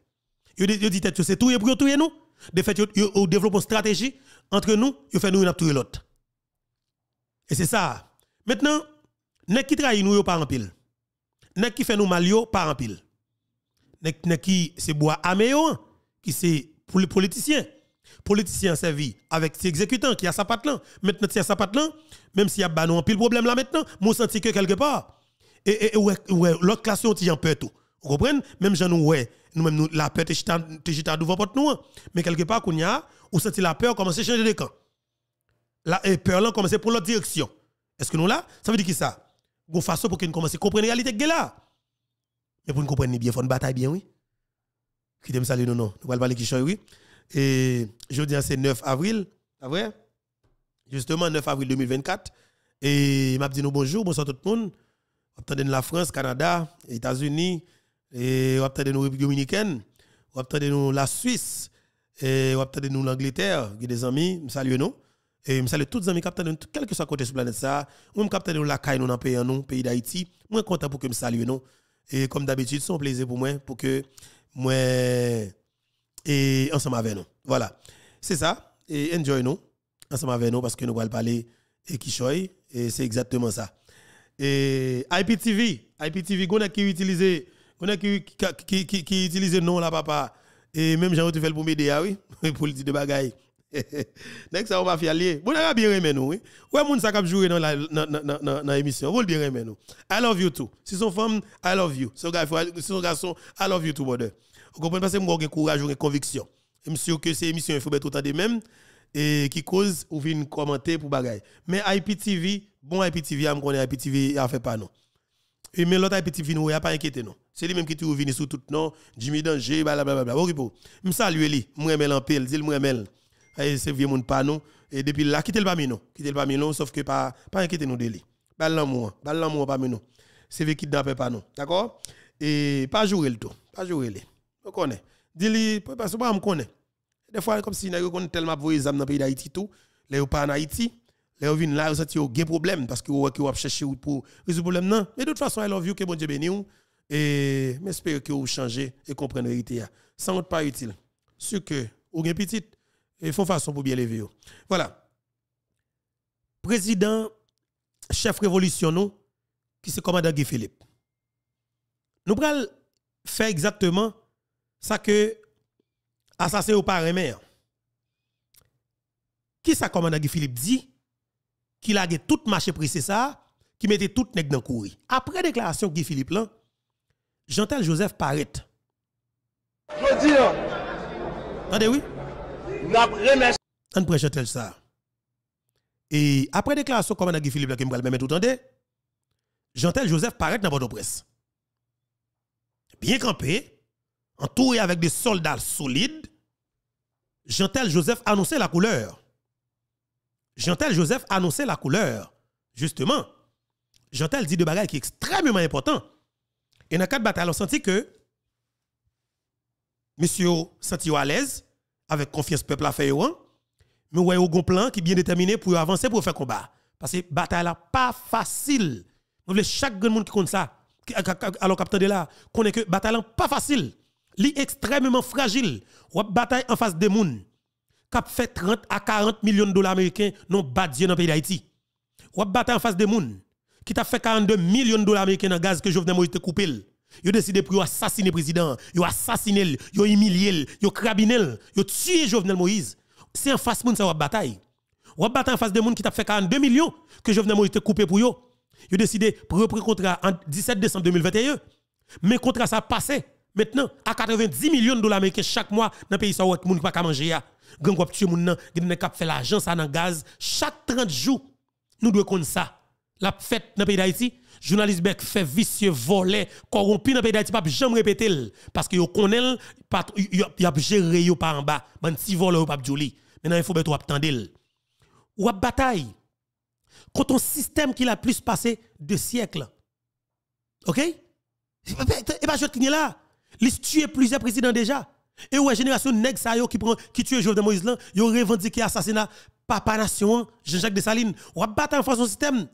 Yo dit tête c'est tout pour tout nous. De fait yo, yo développe une stratégie entre nous, yo fait nous une tout l'autre. Et c'est ça. Maintenant, nek qui trahit nous yo pas en pile. Nek qui fait nous mal yo pas en pile. Nek nek qui c'est bois amé yo, qui c'est pour les politiciens. Politiciens servi avec ses exécutants qui a sa patte là. Maintenant, si a sa patte là, même s'il y a en pile problème là maintenant, moi senti que quelque part et, et, ouais, ouais l'autre classe on en peu tout. Vous comprenez? Même j'en ouais, nous-mêmes, nous, la peur, te chita devant porte nous. Hein. Mais quelque part, qu'on y a, ou senti la peur commencer à changer de camp. La peur là commencer pour l'autre direction. Est-ce que nous là, ça veut dire qui ça? Gon façon pour que nous commencer à comprendre la réalité là. Mais pour nous comprendre bien, il faut une bataille bien, oui. Qui t'aime saluer, non, non. Nous allons parler qui oui. Et jeudi, c'est 9 avril, c'est vrai? Justement, 9 avril 2024. Et m'a dit nous bonjour, bonsoir tout le monde. On la France, Canada, États-Unis, et on de nous République dominicaine, on de nous la Suisse, et on de nous l'Angleterre, il a des amis, je salue nous. Et je salue tous les amis qui quel que soit côté sur la planète ça. Moi, je nous la caille nous dans pays, nous, pays d'Haïti. Moi, content pour que je salue nous. Et comme d'habitude, c'est un plaisir pour moi, pour que moi, et ensemble avec nous. Voilà. C'est ça. Et enjoy nous, ensemble avec nous, parce que nous allons parler et qui et c'est exactement ça. Et IPTV, IPTV, on a qui utilise, on a qui, qui, qui, qui utilise non là, papa. Et même Jean, tu fais pour m'aider, ah oui, pour le dire de bagaille. Next, ça, on va faire lier. Bon, on a bien aimé. Ouais, moun ça cap jouer dans la. On bien nous. I love you too. Si son femme, I love you. Si son garçon, I love you too. Vous comprenez parce que courage, conviction. Suis sûr que émission il faut de même et qui cause ou commenter pour. Mais IPTV, bon IPTV, je connais IPTV, a fait pas non. Et mais l'autre IPTV, nous, a pas inquiété non. C'est lui même qui est venu sur tout nom, Jimmy Danger, blablabla. Salue lui, moi je mel. C'est vieux monde pas non. Et depuis là, quittez le non. Quittez le non, sauf que pas pas inquiéter nous de lui. Bal l'amour, bal l'amour pas non. C'est qui kidnapper pas non. D'accord? Et pas jouer le tout, pas jouer le. On connaît. Dis-lui parce que moi je connais. Des fois, comme si vous avez tellement voyé dans le pays d'Haïti, tout, les pas en Haïti, les vous viennent là, vous avez un problème parce vous avez cherché pour résoudre le problème. Non, mais de toute façon, I love you, que bon Dieu bénisse et j'espère que vous changez et comprenez la vérité. Sans autre pas utile. Ce que vous avez petit, il faut façon pour bien lever. Voilà. Président, chef révolution, nous, qui se commandant Guy Philippe. Nous allons faire exactement ça que assassin au parrain Qui ça commandant Guy Philippe dit qu'il a tout marché pressé ça, qui mettait tout nèg dans courir. Après déclaration Guy Philippe là, Jean-Tel Joseph paraît. Je dis Attendez oui. On prend Jean-Tel ça. Et après déclaration commandant Guy Philippe qui me même tout entendre, Jean-Tel Joseph paraît dans votre presse. Bien campé, entouré avec des soldats solides, Jean-Tel Joseph annonçait la couleur. Jean-Tel Joseph annonçait la couleur. Justement, Jean-Tel dit de bagages qui est extrêmement important. Et dans le cadre de bataille, on senti que monsieur senti à l'aise, avec confiance peuple à faire, mais ouais, un plan qui bien déterminé pour avancer pour faire combat. Parce que bataille n'est pas facile. Vous voulez chaque monde qui compte ça, alors capteur de là, connaît que bataille pas facile li extrêmement fragile. Ou bataille en face des moun qui fait 30 à 40 millions de dollars américains non badier dans pays d'Haïti. Ou bataille en face des moun qui t'a fait 42 millions de dollars américains dans gaz que Jovenel Moïse te coupé. Yo décidé pour assassiner le président, yo assassiner, yo humilier, yo crabiner, yo tuer Jovenel Moïse. C'est en face ça ou bataille. Ou bataille en face des moun qui t'a fait 42 millions que Jovenel Moïse te coupé pour yo. Yo décidé pour reprendre contrat en 17 décembre 2021. Mais contrat ça passé Maintenant, à 90 millions de dollars américains chaque mois dans le pays, ça, moun pas manger. Gang wap tue moun nan, gen kap fait l'argent ça dans gaz. Chaque 30 jours, nous devons connaître ça. La fête dans le pays d'Haïti, journaliste Beck fait vicieux, volé, corrompu dans le pays d'Haïti, pas jamais répéter parce que yo connaît il a géré yo par en bas, ban si volé ou pas joli. Maintenant il faut être attendre. Ou bataille. Quand on système qui l'a plus passé de siècles. OK? Et pas je là. Il tué plusieurs présidents déjà. Et ouais, génération nèg sa yo qui prend qui tue Jovenel Moïse là, yo revendiqué assassinat papa nation Jean-Jacques Dessalines. Ou battre en face son système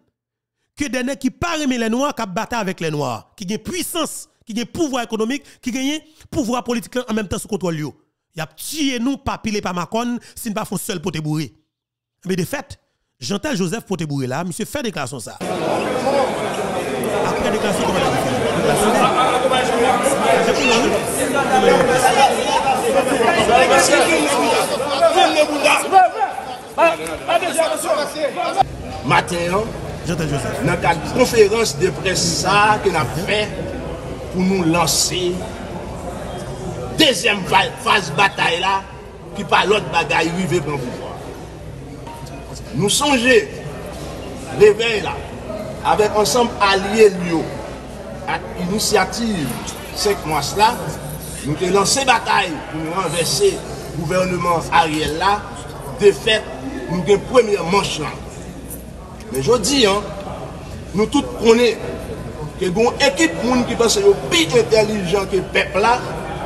que des qui pas les noirs qui battent avec les noirs, qui gagne puissance, qui gagne pouvoir économique, qui gagne pouvoir politique en même temps sous contrôle. Y a tué nous pas pilé par Macron, si pas font seul pour te bourrer. Mais de fait, j'entends Joseph pour te bourrer là, monsieur fait déclaration ça. Après déclaration comment Matin, nan kat konferans de pres sa ke nan fe pou nou lanse dezem faz batay la ki pa lot bagay rive pou nou pouvoar. Nou sonje levey la avek ansam alye liyo ak inisiativ sek mwans la nou te lanse batay pou nou renverse gouvernement Ariel la de fet nou te premye manch lan Men jodi an, nou tout konen bon ke goun ekip moun ki pase yo pi intelijan ke pepla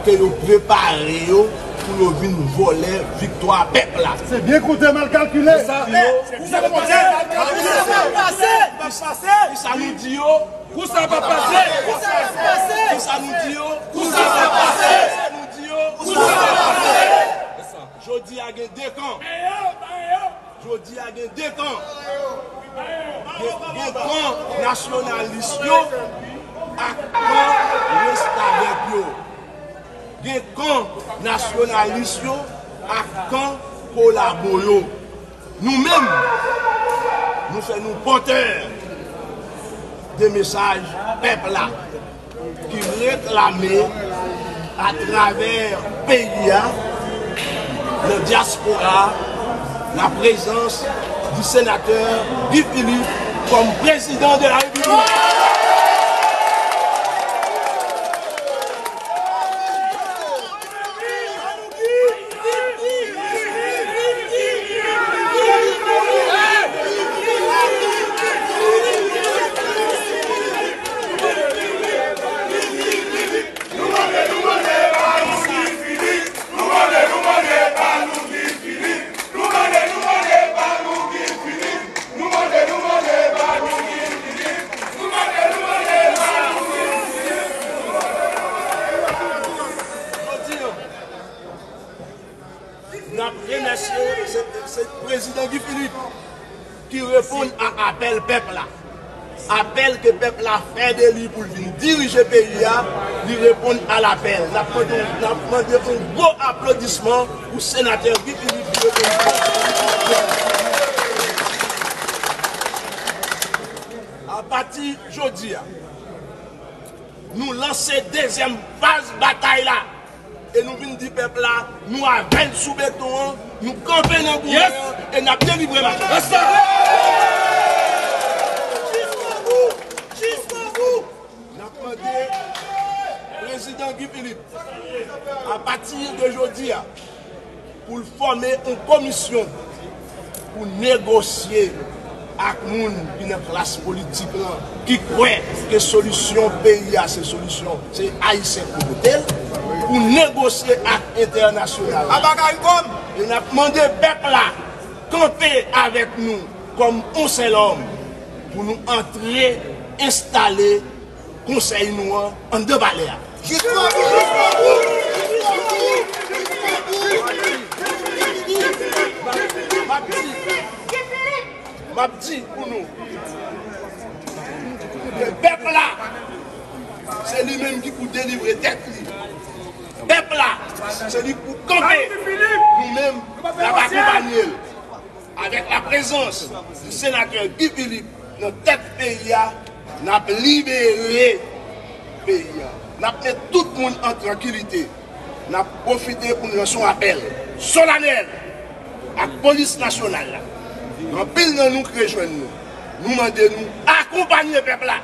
ke yo prepare yo pou yo vin vole viktwa pepla. Se bien koute mal kalkule. Kou sa pa pase? Kou sa nou di yo? Kou sa pa pase? Kou sa pa pase? Kou sa nou di yo? Kou sa pa pase? Kou sa pa pase? Jodi agen dekan. Jodi agen dekan. de kon nasyonalist yo ak kon restavek yo. De kon nasyonalist yo ak kon kolabo yo. Nou men, nou se nou poter de mesaj pepla ki reklame a traver peya le diaspora la prezans du sénateur Guy Philippe comme président de la République. Nous remercions ce président Guy Philippe qui répond à appel peuple là. Peuple a fait de lui pour venir diriger le pays, là, lui répondre à l'appel. Nous avons demandé un gros applaudissement au sénateur Guy Philippe répond. À partir d'aujourd'hui, nous lançons deuxième phase bataille là. Et nous venons dire peuple là, nous avons sous béton, nous campons dans le gouvernement et prezident Guy Philippe a pati de jodi a pou l fome an komisyon pou negosye ak moun ki nan klas politik lan ki kwe ke solusyon peyi a se solusyon se Aïsè Koubotel pou negosye ak internasyonal yon ap mande pep la kante avèk nou kom on sel om pou nou antre installe konsey nou an an de balè a m'a dit pour nous, là, c'est lui-même qui pour délivrer tête. Le peuple là, c'est lui pour camper. Nous-mêmes, avec la présence du sénateur Guy Philippe, notre tête pays, avons libéré pays. Nap met tout moun an tranquilite. Nap profite pou nou son apel. Solanel. Ak polis nasyonal la. Nan pil nan nou krejwen nou. Nou mande nou akompanye pepla.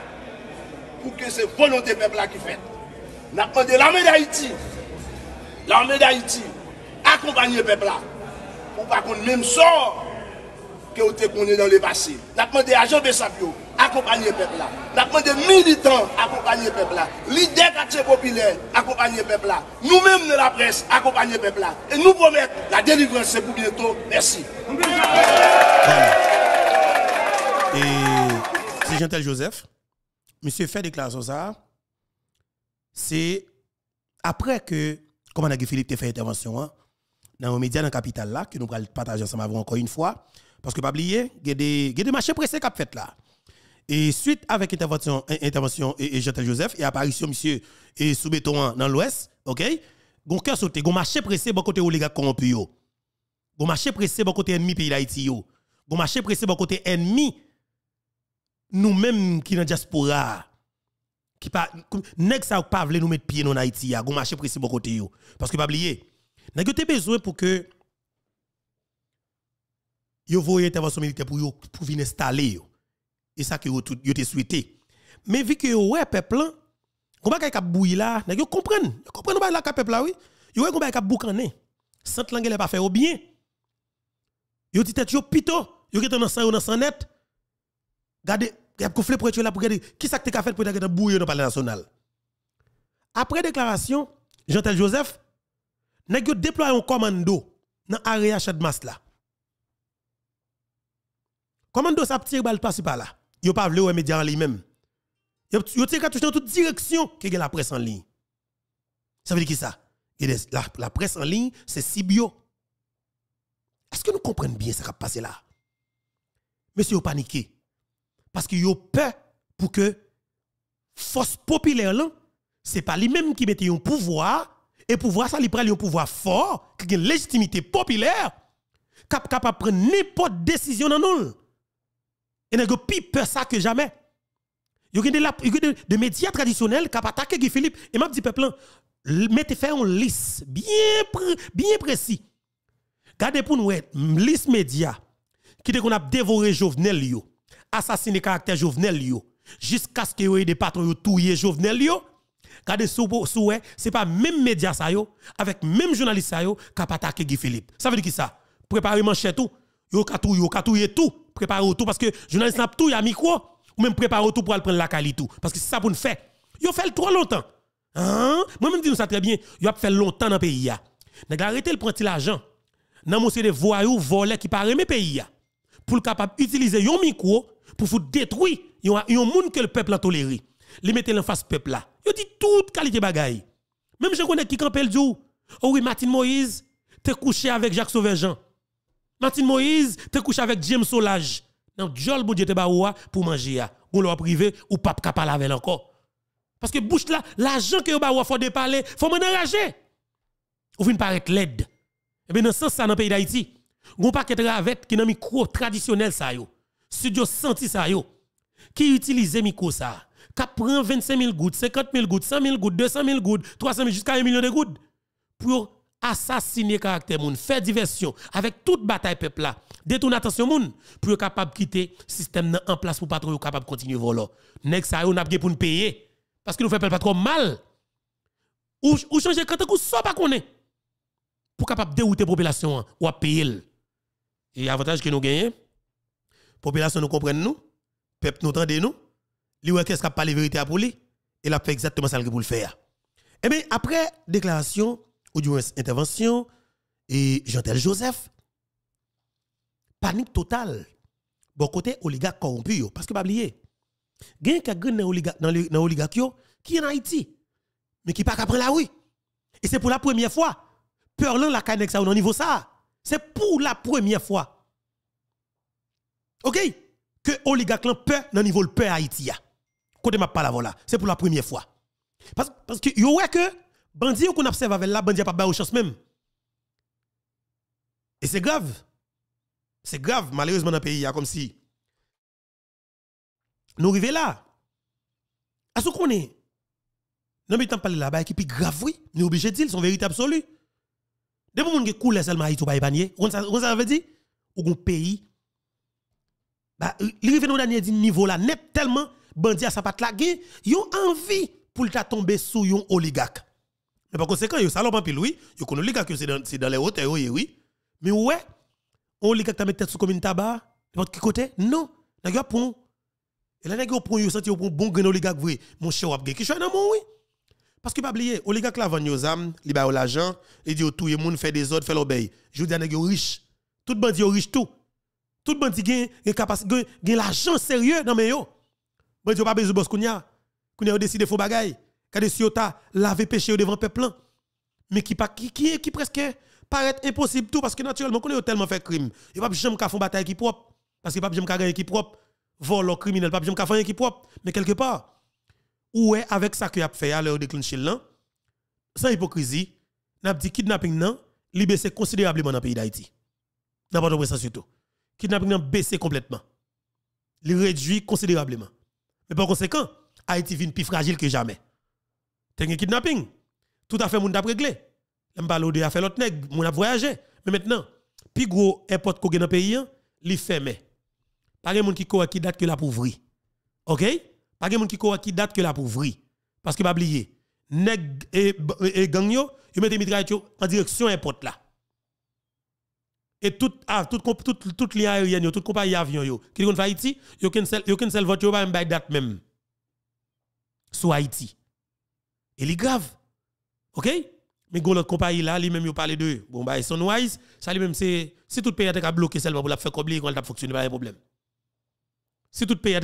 Pou ke se volonte pepla ki fet. Nap mande l'armè d'Haïti. L'armè d'Haïti. Akompanye pepla. Pou pa kon mèm sor. Ke ou te konen dan le basi. Nap mande ajan besap yo. Accompagner le peuple là. Nous avons demandé militants accompagner le peuple là. Leaders quartier populaire accompagner le peuple là. Nous-mêmes de la presse accompagner le peuple là. Et nous promettons la délivrance pour bientôt. Merci. Et c'est Jean-Tel Joseph. Monsieur fait déclaration ça. C'est après que Guy Philippe a fait intervention hein, dans les médias dans la capitale là, que nous allons partager ensemble encore une fois. Parce que pas oublier, il y a des marchés pressés qui ont fait là. Et suite avec intervention, in- intervention et, et Jean-Tel Joseph et apparition monsieur et sous béton dans l'ouest, OK? Gon cœur sauté, gon marché pressé bon côté gars corrompus yo. Gon marché pressé bon côté ennemi pays d'Haïti yo. Gon marché pressé bon côté ennemi nous-mêmes qui dans diaspora qui pas nèg ça pas vle nous mettre pied en Haïti gon marché précis bon côté yo. Parce que pas oublier, nèg yo besoin pour que yo voye intervention militaire pour yo pour venir installer yo. Et ça que yo yo te souhaité. Mais vu que yo ouais peuple bagay k'ap bouilli là, nèg yo comprennent. Yo comprennent bagay là peuple là oui. Yo ouais gon bagay k'ap boucané. Sante langue pas fait au bien. Yo dit tête yo pito, yo qui dans sang yo dans sang net. Gardez y a gonflé pour être là pour regarder qui ça que tu as fait pour être dans le palais national. Après déclaration, Jean-Tel Joseph, n'a déployé un commando dans l'area Chadmas là. Commando ça tire balle par par là. Yo pas vle ou média en lui-même. Yo tire cartouche dans toute direction que la presse en ligne. Ça veut dire qui ça? La, presse en ligne, c'est Sibio. Est-ce que nous comprenons bien ce qui a passé là? Monsieur, vous paniqué. Parce que yo peur pour que force populaire là, c'est pas lui-même qui mette un pouvoir et pouvoir ça lui prend un pouvoir fort, qui a une légitimité populaire, capable de prendre n'importe décision dans nous. Et n'a plus peur ça que jamais. Il y a des médias traditionnels qui ont attaqué Guy Philippe. Et m'a dit peuple, mettez faire une liste bien, bien précis. Gardez pour nous, liste média qui qu'on a dévoré Jovenel yo assassiner caractère Jovenel jusqu'à ce que des patrons touyer Jovenel yo Regardez sous sou c'est pas même média ça yo avec même journaliste ça qui attaqué Guy Philippe. Ça veut dire qui ça? Préparer manchette tout, yo ka tout yo ka tout, préparer tout parce que journaliste n'a tout ya micro ou même préparer tout pour aller prendre la qualité tout parce que c'est ça pour nous faire. Yo fait trop longtemps. Hein? Moi même dis ça très bien, yo a fait longtemps dans le pays. Nèg arrêté le prendre l'argent? Nan monsieur des voyous volés qui pas mes pays. Pour capable utiliser yon micro pour vous détruire un monde que le peuple a toléré. Les mettez en face peuple là. Yo dit toute qualité bagaille. Même je connais qui campel du Oh oui, Martin Moïse, t'es couché avec Jacques Sauvejean. Martin Moïse, t'es couché avec James Solage. Non, Dieu bon Dieu te ba pour manger Ou le privé ou pas capable avec encore. Parce que bouche là, l'argent que ba faut de parler, faut m'en enrager. Ou vient paraître l'aide. Et eh bien dans ce sens ça dans le pays d'Haïti, gon paquet ravette qui dans micro traditionnel ça yo studio senti ça yo, qui utilise micro ça, qui prend 25 000 gouttes, 50 000 gouttes, 100 000 gouttes, 200 000 gouttes, 300 000 jusqu'à 1 million de gouttes pour assassiner caractère moun, faire diversion avec toute bataille peuple là. Détourner attention moun pour capable quitter système en place pour pas trop capable continuer voler. Nek ça on a pour payer parce que nous fait pas trop mal. Ou, ou changer quand on soit pas connaît pour capable dérouter population ou à payer. Et avantage que nous gagnons population nous comprenne nous, peuple nous entend nous, lui ouais qu'est-ce qu'a pas la vérité pour lui et il a fait exactement ça pour le faire. Eh bien après déclaration ou du moins intervention et Jean-Tel Joseph. Panique totale. Bon côté oligarque corrompu parce que pas oublier gagne ka dans oligarque dans l'oligarque qui est en Haïti mais qui pas prendre la rue. Et c'est pour la première fois peur là la canex au niveau ça c'est pour la première fois. OK? Que oligarque lan peur dans niveau le peur Haïti Côté m'a pas voilà, c'est pour la première fois. Parce, parce que yo ouais que bandi qu'on observe avec la bandi pas ba chance même. Et c'est grave. C'est grave malheureusement dans le pays comme si nous arrivons là. Est-ce qu'on est mais tant parler là-bas qui plus grave oui, nous obligé de dire son vérité absolue. Depuis moun qui coule seulement Haïti pas épargner, on ça veut dire ou un pays bah, il arrive dans dernier niveau là, net tellement, bandit à sa patte là, ils ont envie pour le tomber sous un oligarque. Mais par conséquent, ils salopent en pile, oui. Ils connaissent oligarque, c'est dans, dans les hauteurs, oui. Mais ouais, oligarque t'a mis tête sous commune tabac, n'importe quel côté, non. N'a pas pont. Et là, n'a pas pont, ils senti un bon grain oligarque, oui. Mon cher, wap qui dans mon, oui. Parce que pas oublier, oligarque la vend aux âmes, il ba l'argent, il dit tout le monde fait des ordres, fait l'obéi. Je vous dis, n'a riche. Tout bandit riche tout. Tout bandi gen gen capacité gen l'argent sérieux dans mais yo. Bandi pas besoin boss kounya. Kounya décide faux. Kade si ta laver péché devant peuple Mais qui pas qui qui, qui presque paraît impossible tout parce que naturellement connaît tellement fait crime. Il pas jamais ka font bataille qui propre parce que pas jamais ka gagner qui propre. Vol criminel pas ka faire qui propre. Mais quelque part où est avec ça que a fait à l'heure déclencher là sans hypocrisie, n'a dit kidnapping nan, li baissé considérablement dans le pays d'Haïti. N'a pas de surtout kidnapping a baissé complètement. Il réduit considérablement. Mais par conséquent, Haïti vient plus fragile que jamais. Un kidnapping. Tout à fait, moun t'a réglé. M'balo de a fait l'autre nèg, moun a voyagé. Mais maintenant, plus gros airport qu'on dans le pays, li fermé. Pas de moun qui ko qui date que la ouvrir. OK? Pas de moun qui ko qui date que la ouvrir. Parce que pas oublier, nèg et, et gang yo, yo mette mitraille en direction airport là. Et tout ah tout tout toute ligne aérienne toute compagnie avion yo, qui kon Haïti, yo ken sel yo ken sel vote yo pas même date même. Sur Haïti. Et li grave. OK? Mais gon l'autre compagnie là, lui même yo parle de bon bah Sunwise, ça lui même c'est si tout pays a bloqué seulement pour la faire comme quand t'a fonctionner pas de problème. Si tout pays a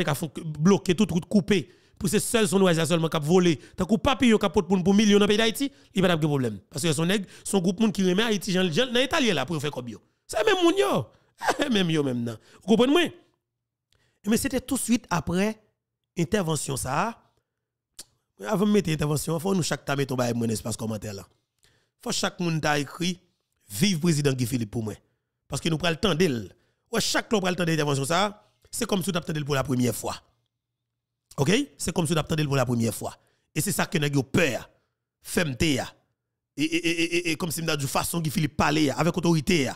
bloqué toute route coupée pour ces seuls Sunwise seulement qui volé, t'as coup papier yo capote pour pour millions dans pays d'Haïti, il pas de problème parce que son nèg son groupe monde qui remet Haïti dans italien là pour faire yo. C'est même moun yo. même yo même nan. Vous comprenez? Moi? Mais c'était tout de suite après intervention ça. Avant de mettre intervention, il faut nous chaque temps mettre un espace commentaire là. Faut chaque monde t'a écrit vive président Guy Philippe pour moi. Parce que nous prenons le temps d'elle. Ouais chaque fois le temps d'intervention ça c'est comme si tu attendais pour la première fois. OK? C'est comme si tu attendais pour la première fois. Et c'est ça que nous peur. Fermeté et, et, et, et, comme si nous de façon Guy Philippe parlait avec autorité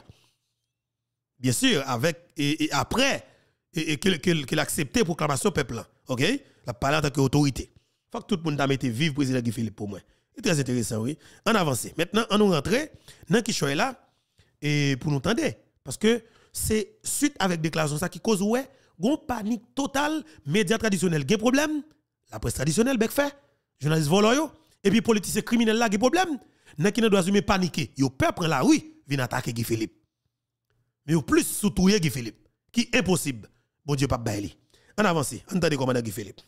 bien sûr avec et, après et, qu'il accepte la proclamation peuple OK? La parler en tant qu'autorité faut que tout le monde mis vive président Guy Philippe pour moi c'est très intéressant, oui. En avance. Maintenant, on nous rentre dans qui là et pour nous entendre. Parce que c'est suite avec déclaration ça qui cause ouais, gon panique totale, médias traditionnels, gen problème, la presse traditionnelle bec fait, journalistes volants et puis politiciens criminels là gen problème, n'a qui ne doit jamais paniquer. Yo peur prendre la rue, vient attaquer Guy Philippe. Mais au plus soutouiller Guy Philippe, qui impossible. Bon Dieu pas baili. En avance, entendez comment Guy Philippe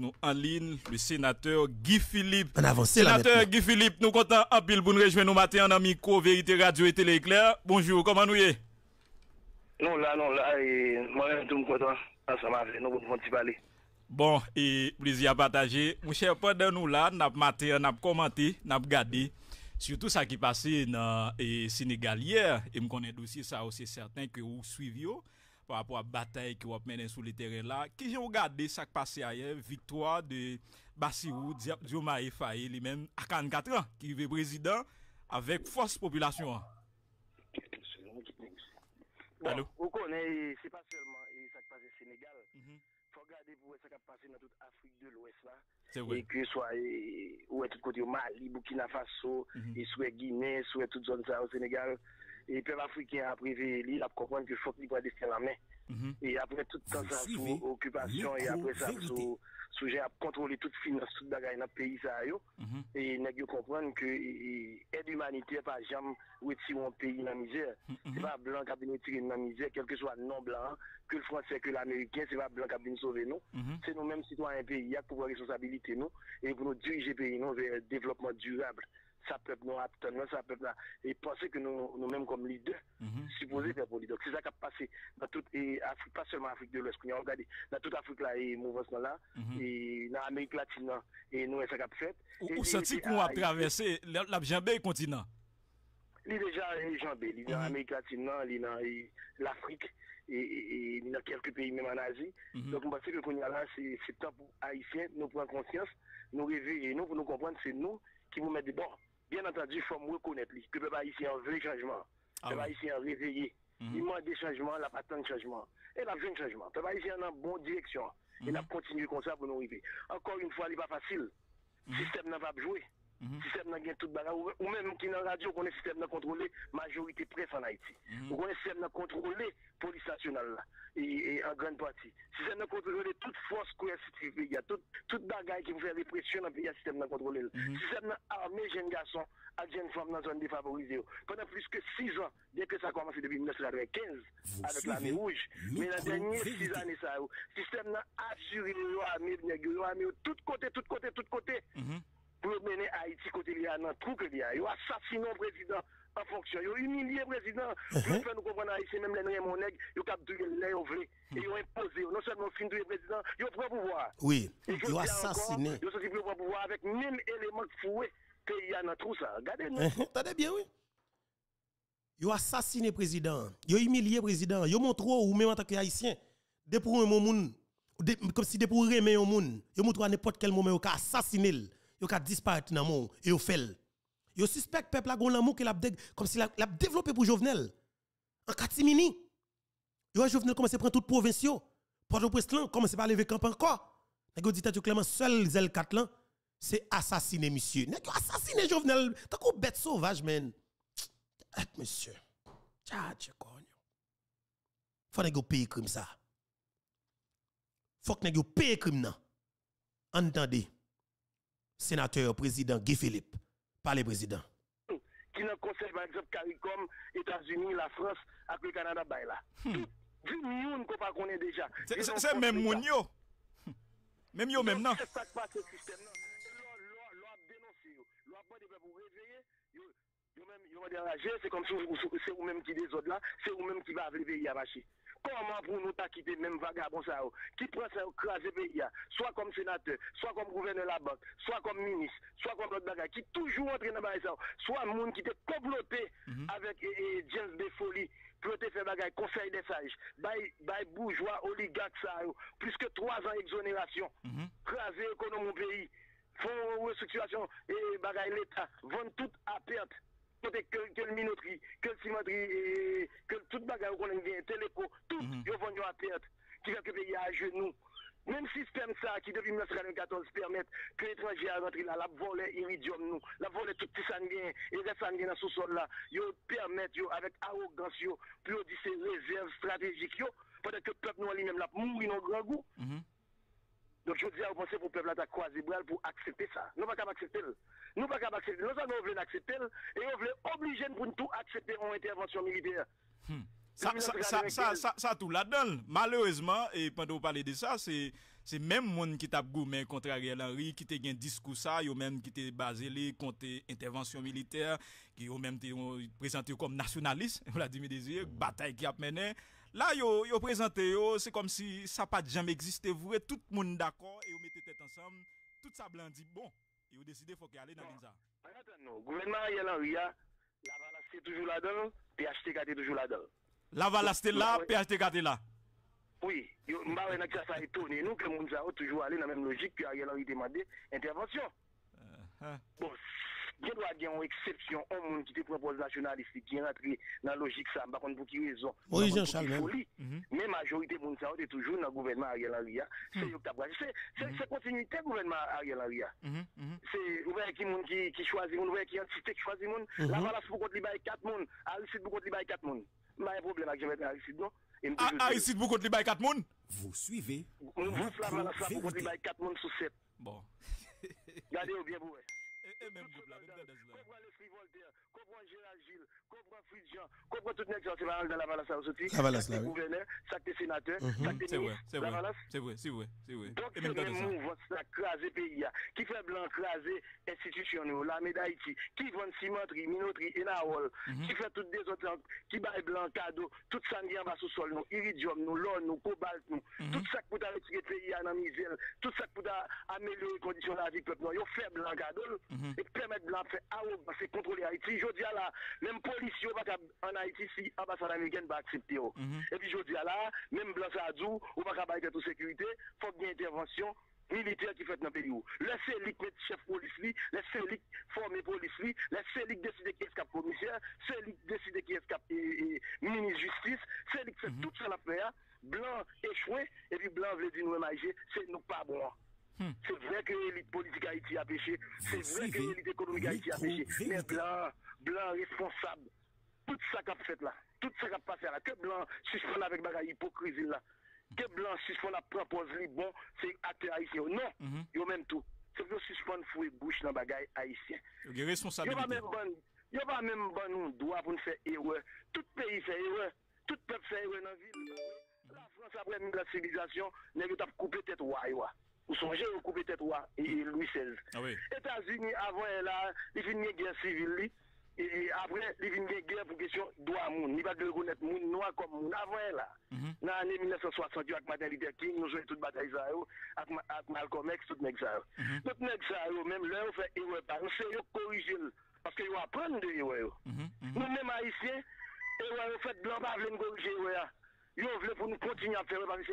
nous en ligne le sénateur Guy Philippe. On avance Sénateur Guy Philippe, nous comptons en pile pour nous rejoindre nous matin en micro Vérité Radio et Télé Éclair. Bonjour, comment nous y Non, là, non, là, et moi-même, tout le content. Ensemble avec nous, parler. Bon, et plaisir à partager. Mon cher, pendant nous là, nous avons maté, nous avons commenté, nous avons regardé. Surtout ça qui passé dans le Sénégal hier. Et je connais aussi ça, c'est certain que vous suivez par rapport à bataille qui ont mené sur le terrain là. Qui ont regardé ça qui passé hier, victoire de Bassirou Diomaye Faye, lui-même à 44 ans, qui est président avec force population. Bon, Allô? Vous connaissez, c'est pas seulement ça qui passe au Sénégal. Mhm. Faut regarder pour ça qui passé dans toute Afrique de l'Ouest là. C'est vrai. Et que soit eh, ouais tout côté Mali, Burkina Faso, mhm. et soit Guinée, soit toute zone ça au Sénégal. Et le peuple africain a privé, il a compris que faut qu'il destin la main. Mhm. Et après tout temps ça sous occupation et après ça sous sujet à contrôler toute finance, toute bagaille dans le pays ça yo. Mhm. Et nèg comprendre que l'aide humanitaire pas jamais retirer un pays dans la misère. Mhm. C'est pas blanc qui a venu tirer dans la misère, quel que soit non blanc, que le français, que l'américain, c'est pas blanc qui a venu sauver nous. C'est nous-mêmes citoyens pays qui pour responsabilité nous et pour nous diriger pays nous vers un développement durable ça peut nous attendre, ça peut là, et penser que nous, nous-mêmes comme leaders, mm supposés faire politique. C'est ça qui a passé dans toute Afrique, pas seulement Afrique de l'Ouest, qu'on a regardé, dans toute Afrique là, et mouvement là, mhm. et dans l'Amérique latine, et nous, ça a fait. Ou senti qu'on a traversé la jambé continent? Il est déjà jambé, il est dans mhm. l'Amérique latine, il est dans l'Afrique, et, dans quelques pays même en Asie. Mhm. Donc, on pense que qu'on a là, c'est temps pour Haïtiens, nous prendre conscience, nous réveiller, nous, pour nous comprendre, c'est nous qui vous mettons des bords bien entendu, il faut me reconnaître que le peuple haïtien a un vrai changement. Le peuple haïtien réveillé. Mhm. Il manque des changements, il n'a pas tant de changements. Et il a besoin de changement. Le peuple haïtien est en bonne direction. Il a continué comme ça pour nous arriver. Encore une fois, il n'est pas facile. Le mhm. système n'a pas joué. Mhm. système n'a pas tout Ou même qui dans la radio, on le système n'a contrôlé majorité presse en Haïti. On le système n'a contrôlé police nationale et, en grande partie. Si c'est contrôler toute force coercitive, il y a toute, toute bagaille qui vous fait répression dans le système n'a contrôlé. Si c'est armé jeunes garçons et jeunes femmes dans la zone défavorisée. Pendant plus que 6 ans, dès que ça a commencé depuis 1995 avec l'armée rouge, mais dans les dernières 6 années, ça, système n'a assuré l'armée, l'armée de tous côtés, tous côtés, tous côtés. Pour mener Haïti côté il y a un trou que il y a. Il a assassiné le président en fonction. Ils ont humilié le président. Pour faire nous comprendre ici, même les Raymond Nègre, ils ont capturé les ouvrés. Et ils ont imposé, non seulement fin du président, ils ont pris le pouvoir. Oui, ils ont assassiné. Ils ont pris le pouvoir avec même élément fouet qu'il y a dans tout ça. Regardez-nous. Attendez bien, oui. Ils ont assassiné le président. Ils ont humilié le président. Ils ont montré, ou même en tant qu'haïtien, des pour un moment, De- comme si de pour un monde, yo montre à n'importe quel moment yo ka assassiner, yo ka disparaître dans monde et yo fait. Yo suspect peuple la gon l'amour qu'il a comme s'il a, il a développé pour Jovenel. En catimini. Yo Jovenel commence à prendre toute province yo. Port-au-Prince là commence à lever camp encore. Nèg yo yo clairement seul zel 4 là, c'est assassiner monsieur. Nèg yo assassiner Jovenel, tant qu'on bête sauvage man. Eh, monsieur. Tcha, tcha. Faut nèg yo payer crime ça. Faut que nèg yo paye crime nan. Entendez. Sénateur, président Guy Philippe, parlez président. qui dans le conseil, par exemple, CARICOM, États-Unis, la France, avec le Canada, bah là. Tout, 10 millions qu'on pas connaît déjà. C'est- même moun yo. Même yo même non. C'est ça qui passe au système. L'on a dénoncé, l'on a pas de pour réveiller. yo- même, yo c'est comme si c'est vous-même qui désordre là, c'est vous-même qui va le pays à marcher. Comment pour nous t'a quitté même vagabond ça, yo, qui prend ça, craser le pays, là, soit comme sénateur, soit comme gouverneur de la banque, soit comme ministre, soit comme l'autre bagage, qui toujours entre dans le ça, soit un monde qui était comploté avec eh, eh, James B. Foley, pour te faire bagage, conseil des sages, bay bourgeois, oligarques ça, yo, plus que trois ans exonération, craser l'économie du pays, font restructuration et bagaille l'État, vendent tout à perte. Minoterie, que le cimenterie, et que tout bagaille qu'on a bien, téléco, tout, vendent à perte, qui fait que le pays à genoux. Même système ça, qui depuis 1994 permet que l'étranger a rentré là, la voler iridium nous, la voler tout petit sanguin, et les sanguin dans sous-sol là, ils permettent, yo, avec arrogance, yo, disent c'est réserve stratégique, yo, pendant que le peuple nous lui-même là, mourir dans grand goût. Donc je dis à vous pour le peuple à croiser bras pour accepter ça. Nous ne pouvons pas accepter. Nous ne pouvons pas accepter. Nous sommes voulons accepter et nous voulons obliger pour tout accepter en intervention militaire. Hmm. Ça, ça, ça, ça, ça, tout là-dedans. Malheureusement, et pendant vous parlez de ça, c'est, c'est même monde qui tape gourmet contre Ariel Henry, qui te un discours ça, yo même qui te basé contre intervention militaire, qui yo même te euh, présenté comme nationaliste, Vladimir Désir, bataille qui a mené, Là, yo, yo présenté yo, c'est comme si ça pas jamais existé, vous êtes tout le monde d'accord, et vous mettez tête ensemble, tout ça blanc dit bon, et vous décidez faut qu'il aller dans l'INSA. Le gouvernement Ariel Henry, la balance c'est toujours là-dedans, PHTK est toujours là-dedans. La Valas c'était là. PHTK était là. Oui, mba wè nan ça étonné nous que yo toujours aller dans la même logique que Ariel Henry demandé intervention. hein. Bon, il doit y avoir une exception, un monde qui te propose nationaliste qui est rentré dans la logique ça, par contre pour qui raison? Oui, Par contre, Jean-Charles pour même. qui folie. Mais majorité de monde ça est toujours dans le gouvernement Ariel Henry. C'est eux qui t'a brassé. C'est c'est c'est continuité gouvernement Ariel Henry. Mhm, mhm. C'est ouvert qui monde qui qui choisit monde, ouvert qui entité qui choisit monde. La balance pour contre li bail 4 monde, Aristide pour contre li bail 4 monde. Pas un problème avec Jean Aristide non? Beaucoup de li bay 4 moun? Vous suivez la balance là pour contre li 4 monde sous 7. Bon. Regardez bien pour ouais. E menm goup la, menm ta des la. Kopran Leslie Voltaire, kopran Gérald Gilles, kopran Fridjan, kopran tout nek jante la al dan la valas mhm. la ou soti. La valas la, oui. Sakte gouverneur, sakte senateur, sakte ministre, la valas. C'est vrai, c'est vrai, c'est vrai. Donc c'est même mouvance mhm. mhm. la krasé pays ya, ki fe blan krasé institution nou, la medayiti, ki von simantri, minotri, enawol, ki fe tout desotran, ki bay blan kado, tout san gyan va sou sol nou, iridium nou, lon nou, kobalt nou, tout sak pou ta retire peyi ya nan mizel, tout sak pou ta ameliori kondisyon la vi pep nou, yo fe blan kado nou. Et permettre blanc faire arrogance et contrôler Haïti. Je dis à la, même policiers, qu'à- en Haïti, si l'ambassade américaine va accepter. oh. Mhm. Et puis je dis à la, même blanc dit, ou pas bailler toute sécurité, faut qu'il y ait intervention militaire qui fait dans le pays. Laissez les mettre chef police, li, laissez les former police, li, laissez les décider qui escape commissaire, c'est qui décider qui et, et, ministre justice, c'est qui fait tout ça l'affaire. Blanc échoué, et puis blanc veut dire nous émager, c'est nous pas bon. C'est vrai que l'élite politique Haïti a péché, c'est vrai que l'élite économique Haïti a péché, mais blanc, blanc responsable, tout ça qu'a fait là, tout ça qu'a passé là, que blanc suspend avec bagaille hypocrisie là, que blanc suspend la propose li bon, c'est acteur haïtien. Non, yo même tout. C'est que suspend fouet bouche dans bagaille haïtien. Il y a Yo pas responsabilité. même bon, yo pas même bon nous droit pour nous faire erreur. Tout pays fait erreur, tout peuple fait erreur dans la ville. La France après la civilisation, n'est pas coupé tête yo. Vous songez au couper tête roi et et Louis XVI. Ah oui. États-Unis avant là, il finit une guerre civile. Et après, il finit une guerre pour question droit moun. Il va de reconnaître moun noir comme moun avant là. Dans l'année 1960, avec Martin Luther King, nous jouons toute bataille ça avec Ma- avec Malcolm X, tout nèg ça yo. Tout nèg ça yo, même là, on fait erreur par nous, yo corriger parce de erreur yo. Nous même haïtiens, erreur yo fait blanc pas veut nous corriger erreur. Pour nous continuer à faire parce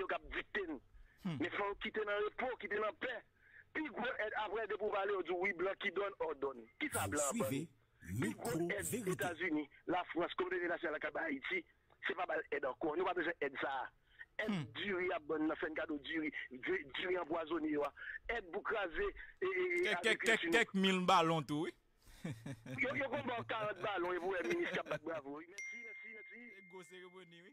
nous. Ne fwa ou kite nan repo, kite nan pe. Pi gwo ed apre de pou pale ou di oui blan ki don or don. Ki sa blan ban? Pi gwo ed Etats-Unis, la France, Komunite Nationale Kaba Haiti, se pa bal ed anko. Nou pa deje ed hmm. sa. Ed duri a bon na fen kado duri, duri anpoazoni yo a. Ed bou kaze. Kek mil balon tou. Yo yo kon ban 40 balon e pou e minis kap bat bravo. Mersi, mersi, mersi. E go seremoni.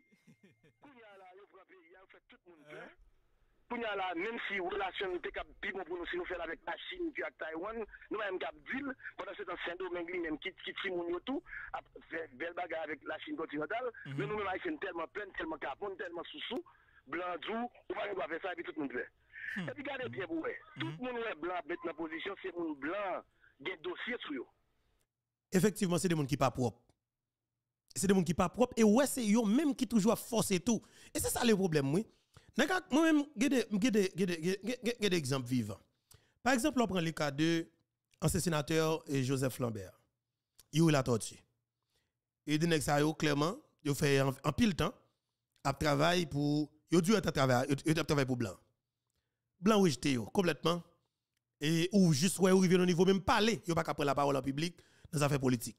Kou ya la, yo pou api, ya ou fè tout moun kè. Kounya même si relation nous cap plus bon pour nous si nous faisons avec la Chine puis avec Taïwan, nous même cap deal pendant ce temps Saint-Domingue lui-même qui qui Timoun yo tout a fait belle bagarre avec la Chine continentale, mais nous même haïtiens tellement plein, tellement capon, tellement sous-sous, blanc dou, ou pas doit faire ça et puis tout le monde fait. Et puis regardez bien ouais. Tout le monde est blanc mettre dans position, c'est mon blanc des dossiers sur yo. Effectivement, c'est des gens qui pas propres. C'est des gens qui pas propres et ouais, c'est eux même qui toujours forcer tout. Et c'est ça le problème, oui. Moi-même, j'ai des exemples vivants. Par exemple, on prend le cas de ancien sénateur Joseph Lambert. Il a la tortue. Et de ça, clairement, il fait en, en pile temps, à travail pour. Il a dû être travail, il travail pour Blanc. Blanc rejeté complètement. Et ou juste ouais, ou arrivé au niveau même parler, il pas qu'à prendre la parole en public dans les affaires politiques.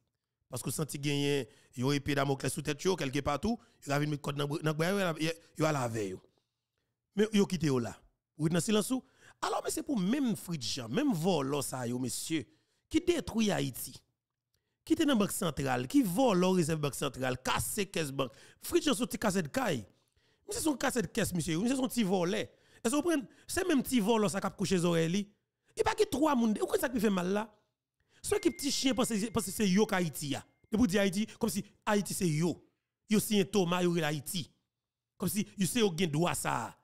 Parce que senti gagner, il y a épée Damoclès sous tête quelque partout, il a vu mettre code dans dans il a la veille. Mais a quitté yo là. Ou dans silence. Alors mais c'est pour même Fridjan, même vol ça yo monsieur qui détruit Haïti. Qui était dans banque centrale, qui vole la réserve banque centrale, casse caisse banque. Fridjan sous ti casse de caille. Mais c'est son casse de caisse monsieur, mais c'est son petit volet. Est-ce que vous C'est même petit vol ça cap coucher les oreilles. Il pas que trois monde. Vous ça qui fait mal là? Ceux qui petit chien parce que c'est yo Haïti ya. Et pour dire Haïti comme si Haïti c'est yo. Yo c'est un Thomas yo Haïti. Comme si yo c'est yo gen droit ça.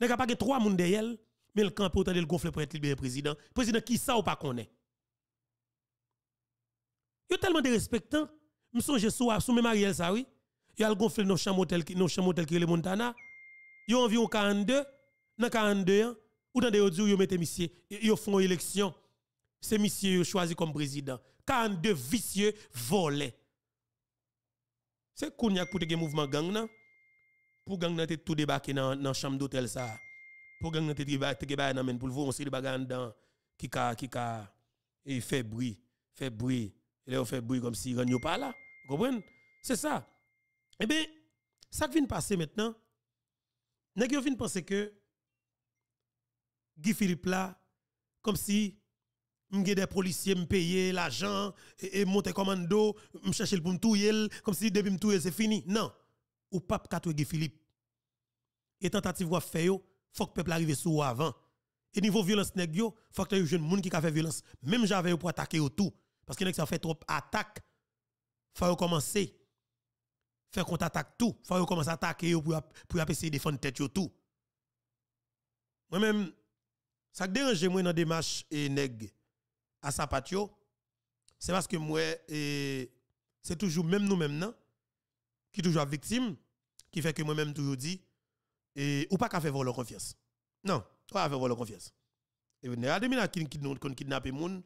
N'est pas que trois monde derrière mais le camp pour le gonfler pour être libéré président. Président qui ça ou pas connaît. Yo tellement de respectant. Me songe sou sou même Ariel ça oui. Yo al gonfler nos chambres hôtel qui nos chambres hôtel qui le Montana. Yo environ 42 dans 42 ans ou dans des autres yo mette monsieur yo font élection. C'est monsieur yo choisi comme président. 42 vicieux volés. C'est kounyak pour mouvement gang. Pour gang nan tout débarquer dans dans chambre d'hôtel ça. Pour gang nan te débarquer nan men pour voir on série bagarre dans qui ka qui ka et fait bruit, fait bruit. Et là on fait bruit comme si ren yo pas là. Vous comprenez? C'est ça. Eh bien, ça qui vient passer maintenant, nèg yo vient penser que Guy Philippe là, comme si m'gè des policiers me l'argent et, et monter commando, me chercher pour me comme si depuis me c'est fini. Non. Ou pas katoué Philippe. Et tentative wa fait yo, faut que peuple arrive sous ou avant. Et niveau violence yo, faut que tu jeune monde qui fait violence, même j'avais pour attaquer yo tout parce que ça fait trop attaque. Faut commencer faire contre-attaque tout, faut commencer à attaquer pour pour essayer de défendre tête tout. Moi-même ça dérange moi dans démarche et nèg à sa patio, c'est parce que moi c'est toujours même nous mêmes non? Qui toujours victime qui fait que moi-même toujours dit et ou pas qu'à faire voler confiance. Non, pas faire voler confiance. Et vous regardez bien qui qui kidnapper moun,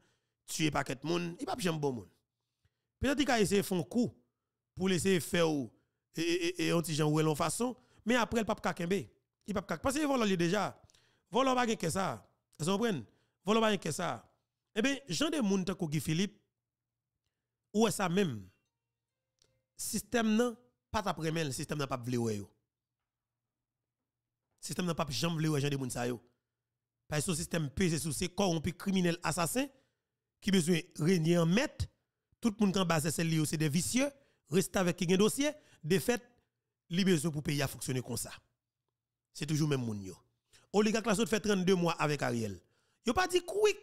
tuer paquet moun, il pas jamais bon moun. Peut-être qu'il a essayé de faire un coup pour laisser faire et un petit ou l'on façon, mais après le pape kakembe. Il pape kak parce que voler déjà. Voler pas que ça. Vous comprenez? Voler pas que ça. Eh bien, Jean de moun Guy Philippe ou ça même? Système nan pas après le système n'a pas ouais yo. Système n'a pas jamais Jean de moun. Parce que ce système pesé sous ces corrompus criminels assassins qui besoin régner en maître, tout le monde qui en base c'est c'est des vicieux, reste avec qui un dossier, de fait, li besoin pour payer à fonctionner comme ça. C'est toujours même moun yo. Oligarque la fait 32 mois avec Ariel. Yo pas dit quick,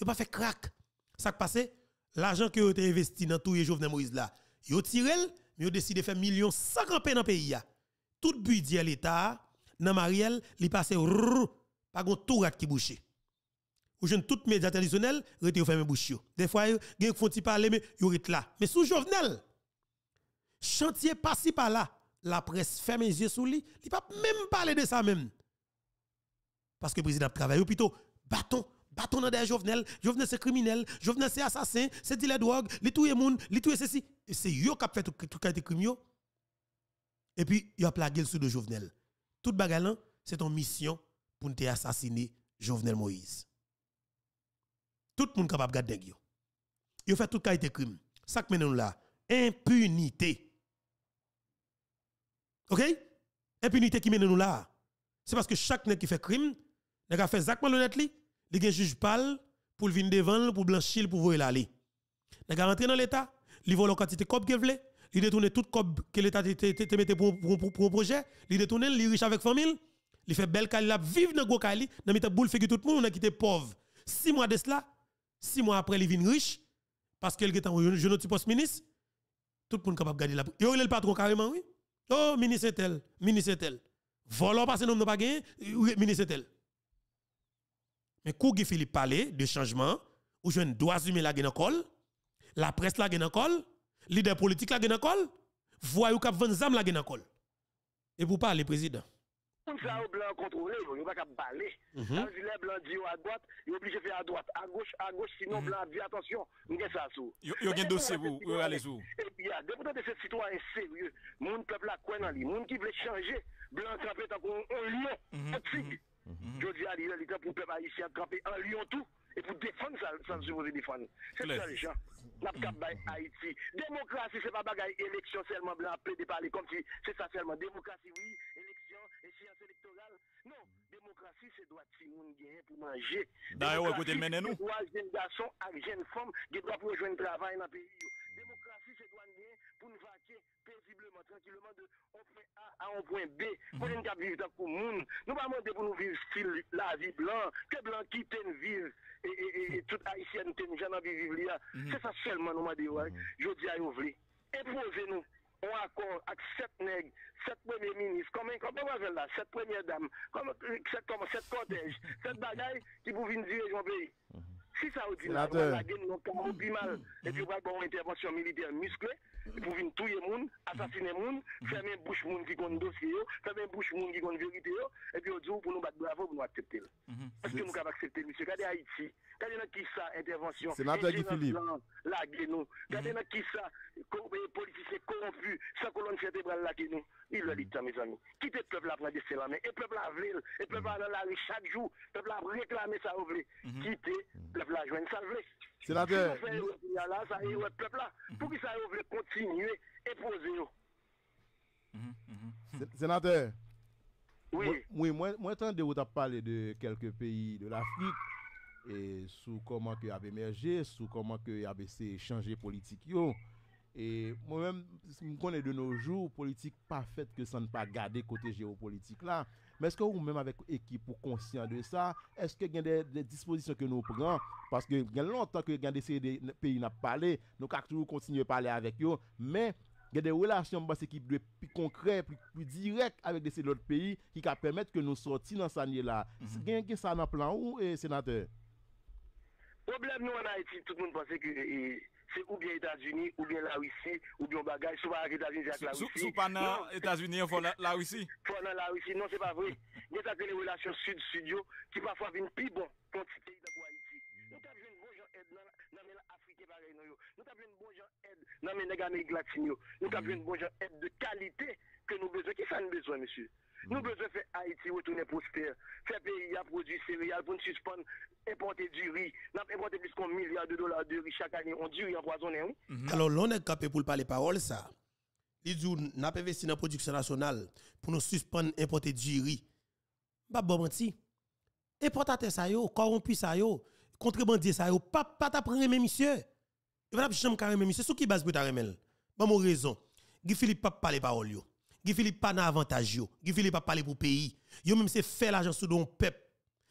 yo pas fait crack. Ça qui passé, l'argent que yo investi dans tout Jovenel Moïse là, yo tiré, yo décidé de faire millions sans camper dans le pays. Tout budget l'État dans Mariel, li passé rrr, pas gon tout rat qui bouché. Ou jeune tout média traditionnel, rete yo fermé bouche. Des fois gen font parler mais yo rete là. Mais sous Jovenel, chantier passé par là, la presse ferme les yeux sur lui, il pas même parler de ça même. Parce que le président travaille plutôt bâton bâton dans des Jovenel, Jovenel c'est criminel, Jovenel c'est assassin, c'est dealer de drogue, li touye moun, li touye ceci. C'est yo qui fait tout tout qualité crime yo. Et puis il a plagué sous de Jovenel. Toute bagarre là, c'est ton mission pour nous assassiner Jovenel Moïse. Tout le monde capable de garder yo. Yo fait tout qualité crime. Ça que nous là, impunité. OK? Impunité qui mène nous là. C'est parce que chaque nèg qui fait crime, nèg a fait Zach malhonnête li, li gen juge pal pour venir devant pour blanchir pour voir l'aller. Nèg a rentré dans l'état, li vole quantité cop que vle, li détourne tout cop que l'état te mette pour pour un projet, li détourne, li riche avec famille, li fait belle kali la vivre dans gros kali, nan mette boule fait que tout le monde on a pauvre. 6 mois de cela, 6 mois après, il vient riche, parce qu'il est en jeune poste ministre, tout le monde est capable de garder la. Yo, le patron carrément, oui. Oh, ministre tel, ministre tel. Que nous n'avons pas gagné, ministre tel. Mais quand Guy Philippe parlait de changement, ou jeune droits humains la gagne col, la presse la gagne col, leader politique la voyou cap van zam la gagne col. Et pour parler président. Pas parler. Ça les blancs disent à droite, ils obligé de faire à droite, à gauche, à gauche, sinon blanc dit attention, nous ça sous? Yo yo gen dossier vous, vous allez sous. Et puis, il y a des de ces citoyens sérieux, mon peuple là, quoi dans lui, mon qui veut changer, blanc campé tant qu'on lion, un tigre. Mhm. Je dis à l'île, il pour peuple haïtien camper en lion tout. Et pour défendre ça, ça se veut défendre. C'est ça les gens. La Haïti. Démocratie, c'est pas bagaille. Élection seulement blanc, de parler comme si c'est ça seulement. Démocratie, oui. Élection, échéance électorale. Non. Démocratie, c'est droit de monde gagner pour manger. D'ailleurs, écoutez, menez-nous. Pour jeunes garçons, avec jeunes femmes, qui pour rejoindre le travail dans le pays. Pour nous vaquer paisiblement, tranquillement de un point A à un point B. Pour nous vivre dans le monde. Nous pas demander pour nous vivre la vie blanc, que blanc qui t'en vivre. Et, et, et, toute haïtienne t'en jamais vivre là. C'est ça seulement nous demandons. Je dis à vous, imposez-nous un accord avec sept nègres, sept premiers ministres, comment comment on va là, sept premières dames, comme sept comme sept cortèges, sept bagailles qui pour venir diriger mon pays. Si ça vous dit on la guerre, on plus mal, et puis on va avoir une intervention militaire musclée, pour venir tuer les gens, assassiner les gens, fermer bouche gens qui ont dossier, fermer bouche les gens qui ont vérité, et puis on dit pour nous battre bravo, pour nous accepter. Est-ce que nous pouvons accepter, monsieur Regardez Haïti, regardez qui ça, intervention. Sénateur Guy Philippe. La guerre, nous. Regardez qui ça, politiciens corrompus, sans colonne vertébrale la guerre, nous. Il le dit, mes amis. Quittez le peuple à prendre des la main. Et le peuple a vril. Et le peuple dans la rue chaque jour. Le peuple a réclamé ça au vril. Quittez le peuple a Senatè. Sa yè wè pepl la. Pou ki sa yè wè kontinye e pose yo. Senatè. Oui. Mwen tan de wot ap pale de kelke peyi de l'Afrique. E sou koman ke ap emerje, sou koman ke ap ese chanje politik yo. E mwen mwen konen de nou jou, politik pa fet ke san pa gade kote geopolitik la. Men eske ou menm avèk ekip pou konsyant de sa? Eske gen de, de disposisyon ke nou pran? Paske gen lontan ke gen de se de peyi nap pale, nou kak tou kontinye pale avèk yo, men gen de relasyon bas ekip de pi konkrè, pi, pi direk avèk de se lot peyi ki ka pèmèt ke nou soti nan sanye la. Mm -hmm. Gen gen sa nan plan ou, eh, senatè? Problem nou an Haiti, tout moun pense ki... c'est ou bien États-Unis, ou bien la Russie, ou bien bagage, soit avec États-Unis avec la Russie. Sous pas dans États-Unis, il faut la Russie. Faut dans la Russie, non, c'est pas vrai. Il y a des relations sud-studio qui parfois viennent plus bon pour pays de Haïti. Nous avons une bonne gens aide dans l'Afrique pareil. Nous avons une bonne aide dans l'Amérique latine. Nous avons une bonne aide de qualité que nous besoin. Qui ça nous besoin, monsieur? Nous besoin faire Haïti retourner prospère. Faire pays à produire céréales pour nous suspendre, importer du riz. Nous avons importé plus qu'un milliard de dollars de riz chaque année. On dit riz empoisonné, oui. Alors, l'on est capé pour parler parole, ça. Il dit, nous avons investi dans la production nationale pour nous suspendre, importer du riz. Bah, bon, menti. Importateur ça yo, corrompu ça yo, contrebandier ça yo, pas pas t'apprendre monsieur. Il va jamais carrément monsieur, sous qui base pour ta remel. Bon mon raison. Guy Philippe pas parler parole yo. Guy Philippe pas avantage yo. Guy Philippe pas parler pour pays. Yo même c'est faire l'argent sous don peuple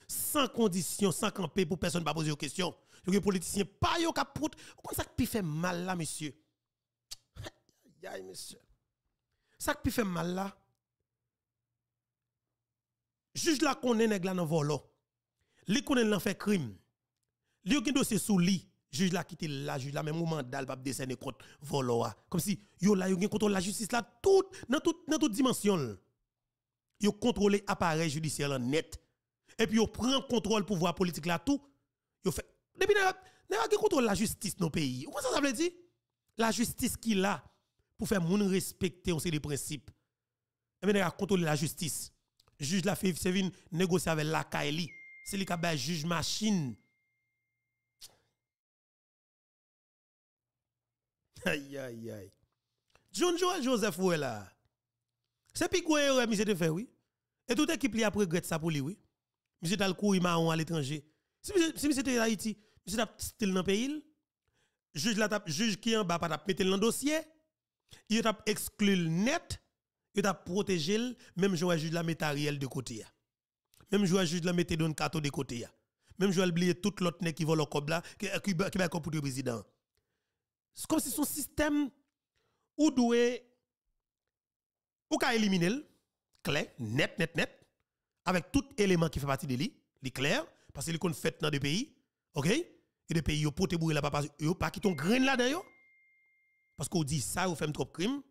sans condition, sans camper pour personne pas poser aux questions. Yo les politiciens pas yo capoute. Comment ça qui fait mal là monsieur Aïe monsieur. Ça qui fait mal là. Juge la connaît nèg la nan volo. Li connaît l'en fait crime. Li yo dossier sous li. Juge la quitté la juge la même moment dal pas décerner contre volo Comme si yo la yo contrôle la justice là tout dans toute dans toute dimension. Yo contrôler appareil judiciaire là net. Et puis yo prend contrôle pouvoir politique là tout. Yo fait depuis n'a pas contrôle la justice dans pays? Comment ça ça veut dire? La justice qui là pour faire moun respecter on des principes. Et bien contrôler la justice Juge la fait c'est négocier avec la Kaili. C'est lui qui a juge machine. Aïe aïe aïe. John Joel Joseph ouais là. C'est puis quoi erreur monsieur fait oui? Et toute équipe li a regret ça pour lui oui? Monsieur t'a le marron à l'étranger. Si monsieur si monsieur était Haïti, monsieur t'a style dans pays. Juge juge qui en bas pas mettre dans dossier. Il t'a exclu le net, il t'a protégé même joueur juge la mettre Ariel de côté. Même joueur juge la mettre Don Kato de côté. Même joueur oublier tout l'autre nèg qui vole le cob là qui va pour le président. C'est comme si son système ou doué ou ka éliminer clair net net net avec tout élément qui fait partie de lui, li clair parce que li fait dans des pays, OK? Et des pays yo pote bourrer là pas yo pas qui ton grain là dedans parce qu'on dit ça, vous fait trop crime,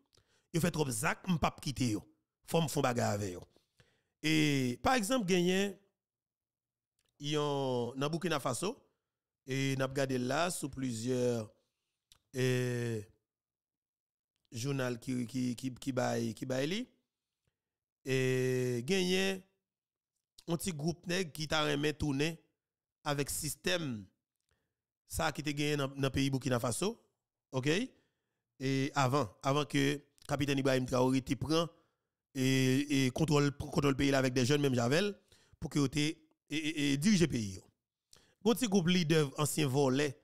vous fait trop zac, pas quitter yo. Faut me font bagarre avec yo. Et par exemple, gagné yon dans Burkina Faso et n'a regardé là sous plusieurs journal qui qui qui qui bail qui et gagné un petit groupe nèg qui t'a remis tourner avec système ça qui te gagné dans le pays Burkina Faso OK? Et avant avant que capitaine Ibrahim Traoré te prend et, contrôle contrôle le pays avec des jeunes même Javel pour que et, et, et diriger pays. Un petit groupe leader ancien volet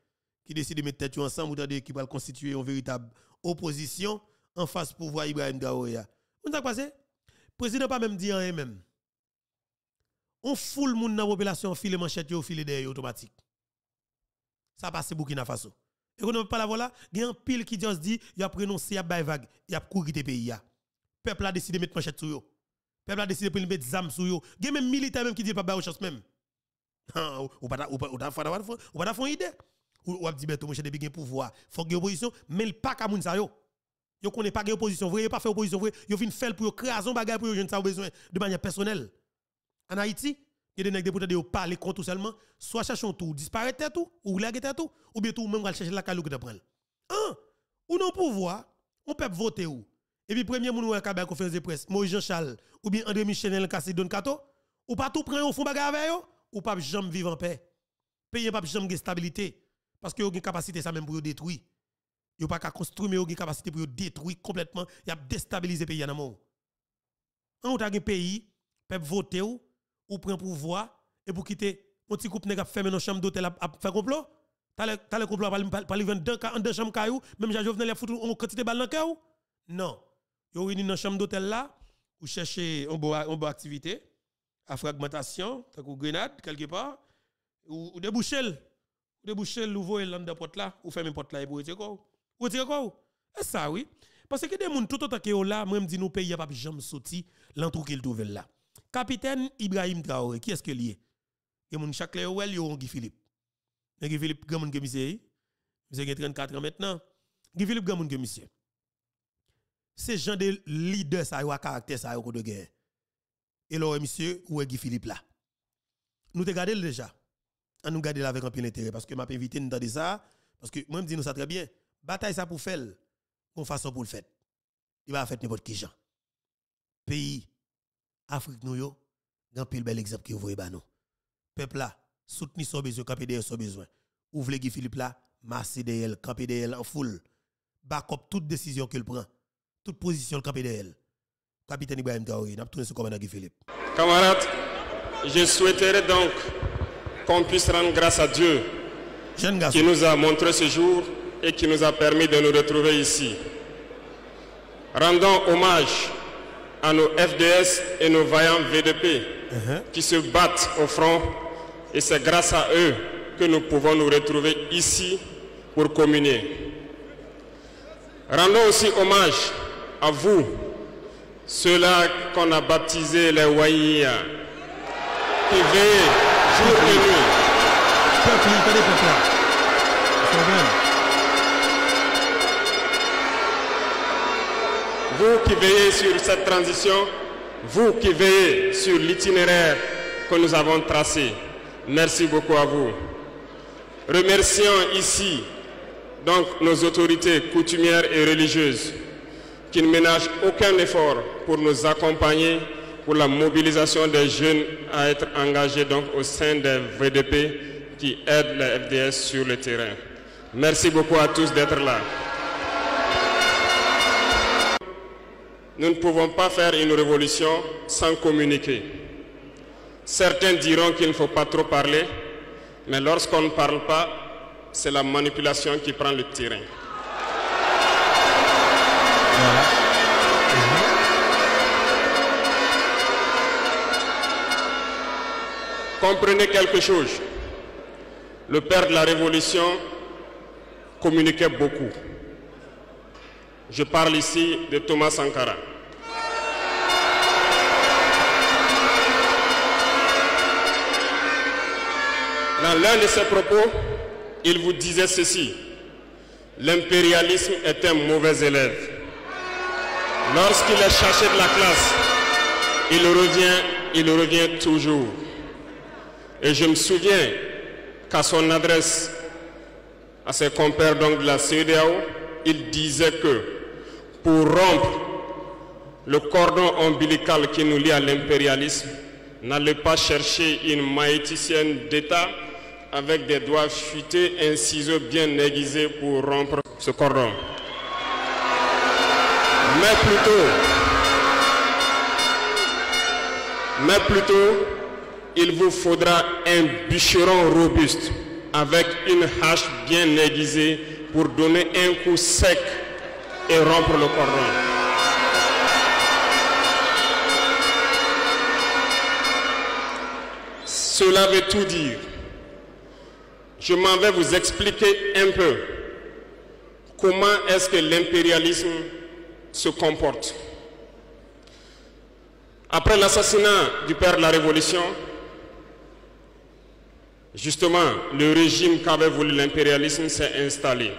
qui décide de mettre tête ensemble ou qui va constituer une véritable opposition en face pouvoir Ibrahim Traoré. Vous avez passé Le président pas même dit rien même. On foule moun dans la population file manchette file derrière automatique. Ça passe Burkina Faso. Et quand on pas la voilà, il y a un pile qui dit, il a prononcé, il a bail vague, il a couru des pays. Peuple a décidé de mettre manchette sur yo. Peuple a décidé de mettre zam sur yo. Il y a même militaire même qui dit pas aux chance même. Ou pas pas fond idée. Ou a dit beto mon cher depuis pouvoir, faut que opposition, mais il pas ka moun sa yo. Yo connaît pas que opposition vrai, pas fait opposition vrai, yo vinn faire pour crason bagay pour yo jeune ça besoin de manière personnelle. En Haïti, il y a des députés qui parlent contre seulement, soit cherchons tout, disparaître tout, ou laguer tout, ou bien tout, même chercher la calou que prends. Un, ou non pouvoir, on peut voter ou. Et puis, premier moun ou la conférence de presse, Moïse Jean-Charles, ou bien André Michel, Kassi Don Kato, ou pas tout prendre au fond bagarre avec ou pas jamais vivre en paix. Pays pas jamais de stabilité. Parce que vous avez une capacité ça même pour détruire. Vous pas qu'à construire, mais vous avez une capacité pour détruire complètement, y a déstabiliser le pays en amont. On a un pays, peut voter ou, ou prend pouvoir et pour quitter mon petit couple nèg fermer nos chambre d'hôtel à faire complot? T'as le complot li vendre en deux chambres caillou même Jean Jovenel a foutu on quantité balle dans cœur non yo réuni dans chambre d'hôtel là ou chercher une bonne activité à fragmentation que grenade quelque part ou, ou déboucher ou déboucher l'ouvrir l'en porte là ou fermer porte là et pour retirer quoi? Ou retirer quoi? Et ça oui parce que des gens tout autant que là moi me dit nous pays pas jamais sorti l'entrou qu'il trouve là Capitaine Ibrahim Traoré, qui est-ce que lié Et mon chaque clair well yo Guy Philippe. Guy Philippe grand monde que monsieur. Monsieur 34 ans maintenant. Guy Philippe grand monde monsieur. C'est genre de leader ça a caractère ça de guerre. Et là monsieur où est Guy Philippe là? Nous te gardé déjà. On nous garder avec un peu d'intérêt parce que m'a invité nous de ça parce que moi me dis nous ça très bien. Bataille ça pour faire qu'on façon pour le faire. Il va faire n'importe qui. Pays Afrique nous yo, grand pile bel exemple que vous voyez ba nous. Peuple là, soutenir son besoin, camper derrière son besoin. Ouvrez Guy Philippe là, masser derrière, camper derrière en foule. Backup toute décision qu'il prend, toute position camper derrière. Capitaine Ibrahim Traoré, n'a tourné ce commandant Guy Philippe. Camarades, je souhaiterais donc qu'on puisse rendre grâce à Dieu qui nous a montré ce jour et qui nous a permis de nous retrouver ici. Rendons hommage à nos FDS et nos vaillants VDP qui se battent au front et c'est grâce à eux que nous pouvons nous retrouver ici pour communier. Rendons aussi hommage à vous, ceux-là qu'on a baptisés les Waïa, qui veillent jour. Vous qui veillez sur cette transition, vous qui veillez sur l'itinéraire que nous avons tracé, merci beaucoup à vous. Remercions ici donc nos autorités coutumières et religieuses qui ne ménagent aucun effort pour nous accompagner pour la mobilisation des jeunes à être engagés donc au sein des VDP qui aident la FDS sur le terrain. Merci beaucoup à tous d'être là. Nous ne pouvons pas faire une révolution sans communiquer. Certains diront qu'il ne faut pas trop parler, mais lorsqu'on ne parle pas, c'est la manipulation qui prend le terrain. Comprenez quelque chose. Le père de la Révolution communiquait beaucoup. Je parle ici de Thomas Sankara. Dans l'un de ses propos, il vous disait ceci. L'impérialisme est un mauvais élève. Lorsqu'il est cherché de la classe, il revient, il revient toujours. Et je me souviens qu'à son adresse à ses compères de la CEDEAO, il disait que pour rompre le cordon ombilical qui nous lie à l'impérialisme, n'allez pas chercher une maïticienne d'État avec des doigts futés, un ciseau bien aiguisé pour rompre ce cordon. Mais plutôt, mais plutôt, il vous faudra un bûcheron robuste avec une hache bien aiguisée pour donner un coup sec et rompre le cordon. Cela veut tout dire. Je m'en vais vous expliquer un peu comment est-ce que l'impérialisme se comporte. Après l'assassinat du père de la Révolution, justement, le régime qu'avait voulu l'impérialisme s'est installé.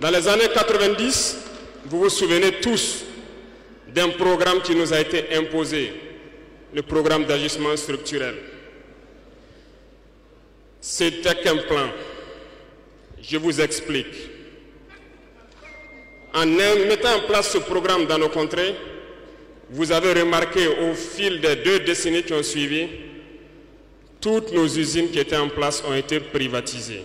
Dans les années 90, vous vous souvenez tous d'un programme qui nous a été imposé, le programme d'ajustement structurel. C'était qu'un plan. Je vous explique. En mettant en place ce programme dans nos contrées, vous avez remarqué au fil des deux décennies qui ont suivi, toutes nos usines qui étaient en place ont été privatisées.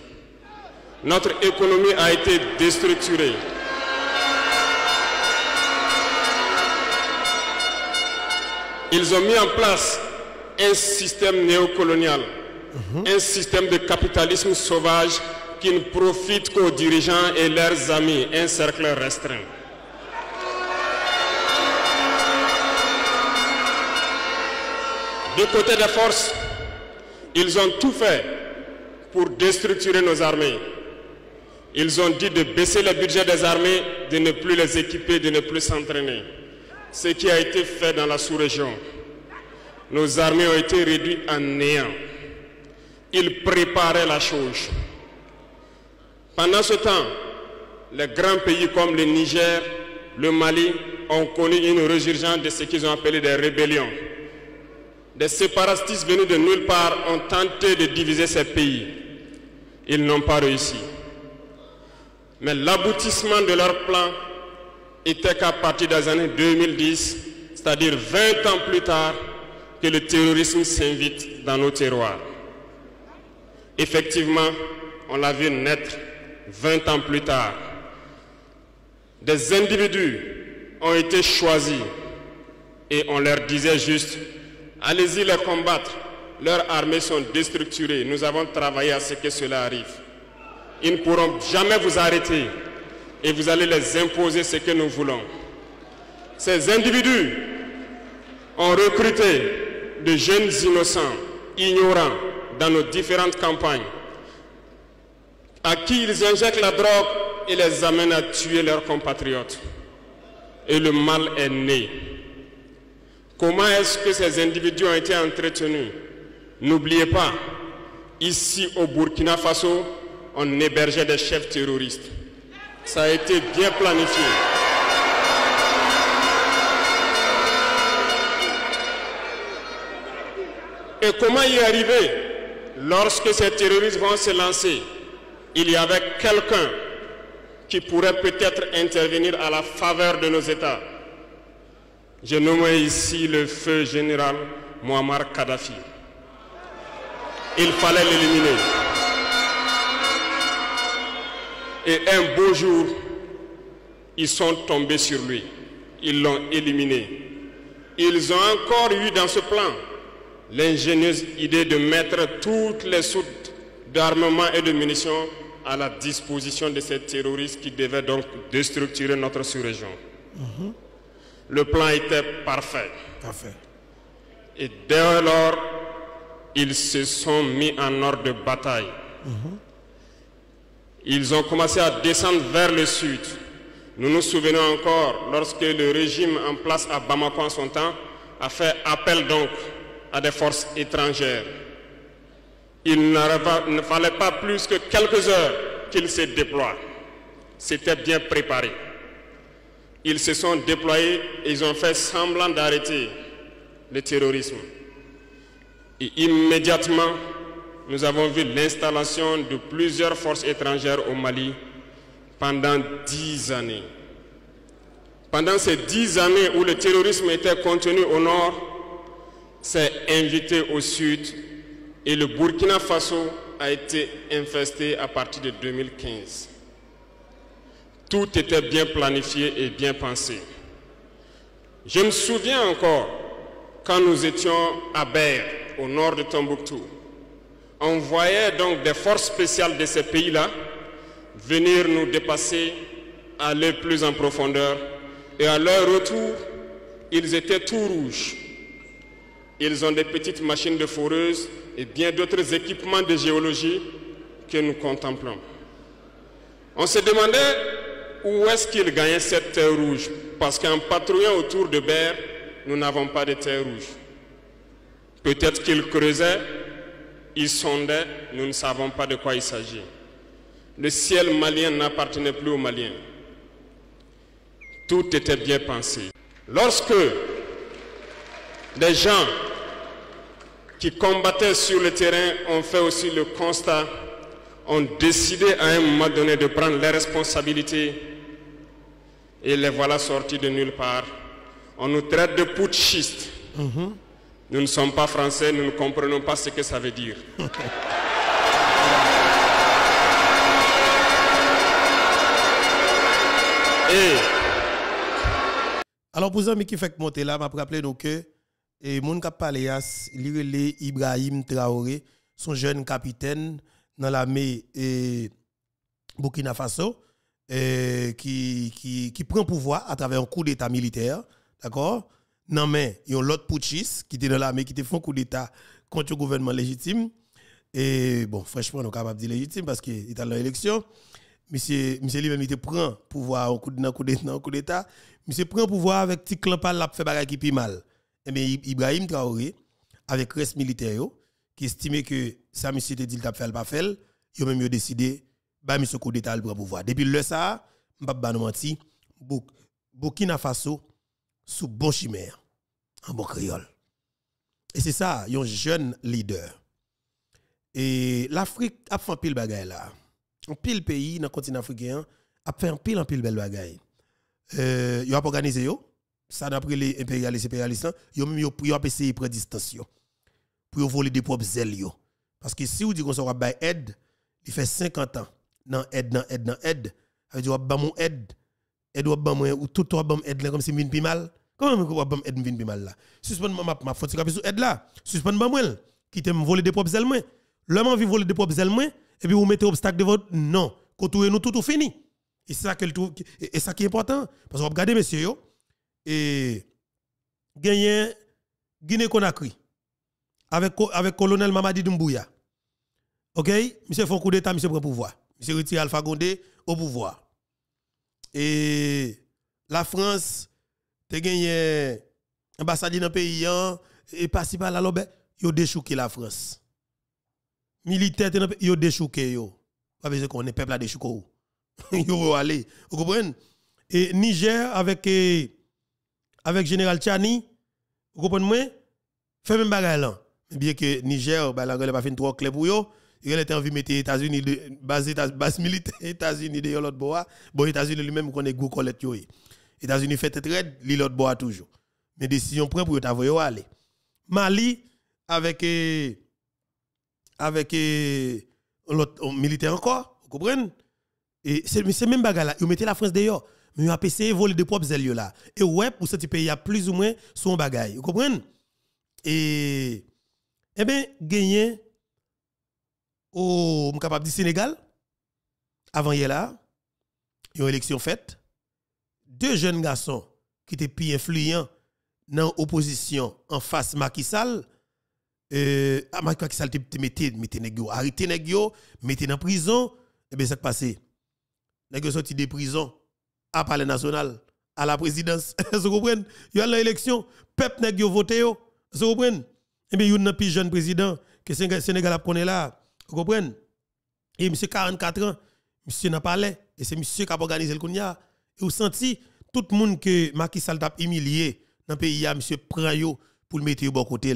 Notre économie a été déstructurée. Ils ont mis en place un système néocolonial, un système de capitalisme sauvage qui ne profite qu'aux dirigeants et leurs amis, un cercle restreint. Du côté des forces, ils ont tout fait pour déstructurer nos armées. Ils ont dit de baisser le budget des armées, de ne plus les équiper, de ne plus s'entraîner. Ce qui a été fait dans la sous-région. Nos armées ont été réduites en néant. Ils préparaient la chose. Pendant ce temps, les grands pays comme le Niger, le Mali ont connu une résurgence de ce qu'ils ont appelé des rébellions. Des séparatistes venus de nulle part ont tenté de diviser ces pays. Ils n'ont pas réussi. Mais l'aboutissement de leur plan était qu'à partir des années 2010, c'est-à-dire 20 ans plus tard, que le terrorisme s'invite dans nos terroirs. Effectivement, on l'a vu naître 20 ans plus tard. Des individus ont été choisis et on leur disait juste, allez-y les combattre. Leurs armées sont déstructurées. Nous avons travaillé à ce que cela arrive. Ils ne pourront jamais vous arrêter et vous allez les imposer ce que nous voulons. Ces individus ont recruté de jeunes innocents, ignorants, dans nos différentes campagnes, à qui ils injectent la drogue et les amènent à tuer leurs compatriotes. Et le mal est né. Comment est-ce que ces individus ont été entretenus? N'oubliez pas, ici au Burkina Faso, on hébergeait des chefs terroristes. Ça a été bien planifié. Et comment y arriver Lorsque ces terroristes vont se lancer, il y avait quelqu'un qui pourrait peut-être intervenir à la faveur de nos États. Je nomme ici le feu général Muammar Kadhafi. Il fallait l'éliminer. Et un beau jour, ils sont tombés sur lui. Ils l'ont éliminé. Ils ont encore eu dans ce plan l'ingénieuse idée de mettre toutes les soutes d'armement et de munitions à la disposition de ces terroristes qui devaient donc déstructurer notre sous-région. Le plan était parfait. Parfait. Et dès lors, ils se sont mis en ordre de bataille. Ils ont commencé à descendre vers le sud. Nous nous souvenons encore lorsque le régime en place à Bamako en son temps a fait appel donc à des forces étrangères. Il ne fallait pas plus que quelques heures qu'ils se déploient. C'était bien préparé. Ils se sont déployés et ils ont fait semblant d'arrêter le terrorisme. Et immédiatement, nous avons vu l'installation de plusieurs forces étrangères au Mali pendant dix années. Pendant ces dix années où le terrorisme était contenu au nord, s'est invité au sud et le Burkina Faso a été infesté à partir de 2015. Tout était bien planifié et bien pensé. Je me souviens encore quand nous étions à Ber, au nord de Tombouctou. On voyait donc des forces spéciales de ces pays-là venir nous dépasser, aller plus en profondeur. Et à leur retour, ils étaient tout rouges. Ils ont des petites machines de foreuse et bien d'autres équipements de géologie que nous contemplons. On se demandait où est-ce qu'ils gagnaient cette terre rouge? Parce qu'en patrouillant autour de Ber, nous n'avons pas de terre rouge. Peut-être qu'ils creusaient, ils sondaient, nous ne savons pas de quoi il s'agit. Le ciel malien n'appartenait plus aux Maliens. Tout était bien pensé. Lorsque des gens qui combattaient sur le terrain ont fait aussi le constat, ont décidé à un moment donné de prendre les responsabilités et les voilà sortis de nulle part. On nous traite de putschistes. Nous ne sommes pas français, nous ne comprenons pas ce que ça veut dire. Et Alors, pour ça, qui fait monter là, m'a rappelé nous que et mon cap parlé Ibrahim Traoré, son jeune capitaine dans l'armée et Burkina Faso et qui, qui, qui prend pouvoir à travers un coup d'état militaire, d'accord? Non mais il y a l'autre putschiste qui était dans l'armée qui était fait un coup d'état contre le gouvernement légitime. Et bon franchement on est capable de dire légitime parce qu'il est dans l'élection. Monsieur monsieur lui-même il prend pouvoir en coup d'état. Monsieur prend pouvoir avec petit clan l'a fait bagarre qui mal. Et bien Ibrahim Traoré avec reste militaire qui estimait que ça monsieur te dit le t'a fait pas fait yo même yo décidé bah monsieur coup d'état le pouvoir. Depuis le ça m'pa pas menti. Burkina Faso sous bon chimère. En bon créole. Et c'est ça un jeune leader. Et l'Afrique a fait un pile bagaille là. Un pile pays dans continent africain a fait un pile en pile belle bagaille. Euh yo a organisé yo. Ça d'après les impérialistes impérialistes yo même yo yo a essayé prendre distance pour voler des propres ailes parce que si vous dites qu'on bail aide il fait 50 ans dans aide dans aide dans aide veut dire ba mon aide aide ou ba ou tout toi bam aide là comme si vinn pi mal. Comment me bam aide vinn pi mal là suspend ma ma faut cap sur aide là suspend ba moi qui t'aime voler des propres ailes moi l'homme envie voler des propres ailes et puis vous mettez obstacle devant non. Contourez nous tout tout fini. Et ça ça qui est important. Parce que regardez messieurs et gagné Guinée Conakry avec avec colonel Mamadi Doumbouya. OK, monsieur un coup d'état, monsieur prend pouvoir. Monsieur retire Alpha Condé au pouvoir. Et la France te gagné ambassade dans le pays et passé par là ben yo déchouqué la France. Militaire yo déchouqué yo. Pas besoin qu'on est peuple à déchouqué. Yo aller, vous comprenez? Et Niger avec avec général Chani, vous comprenez? Fait même bagarre là. Bien que Niger bah la pas fait trop clair pour yo, il a envie de mettre les États-Unis base base militaire États-Unis de l'autre bois. Bon États-Unis lui-même connaît gros collecte yo. États-Unis fait très raide, l'autre bois toujours. mais décision prend pour t'avoir aller. Mali avec euh, avec euh, l'autre militaire encore, vous comprenez? Et c'est même bagarre là, ils mettaient la France d'ailleurs, mais ils ont essayé de voler propres ailes là. Et ouais, pour ce pays, il y a plus ou moins son bagaille, vous comprenez? Et eh bien, gagné au capable du Sénégal avant hier là, une élection faite. Deux jeunes garçons qui étaient plus influents dans l'opposition en face Macky Sall, euh, Macky Sall te arrêtez nèg yo, mettez dans prison, et bien ça qui passé. Nèg yo sorti de prison à palais national, à la présidence. Vous comprenez Il y a l'élection, peuple nèg yo voté. Vous comprenez Et bien il y a un jeune président que Sénégal a connaît là. Vous comprenez? Et monsieur 44 ans, monsieur n'a pas et c'est monsieur qui a organisé le kounya. Et vous senti tout le monde que Macky Sall t'a humilié dans le pays, monsieur prend pour le mettre au bon côté.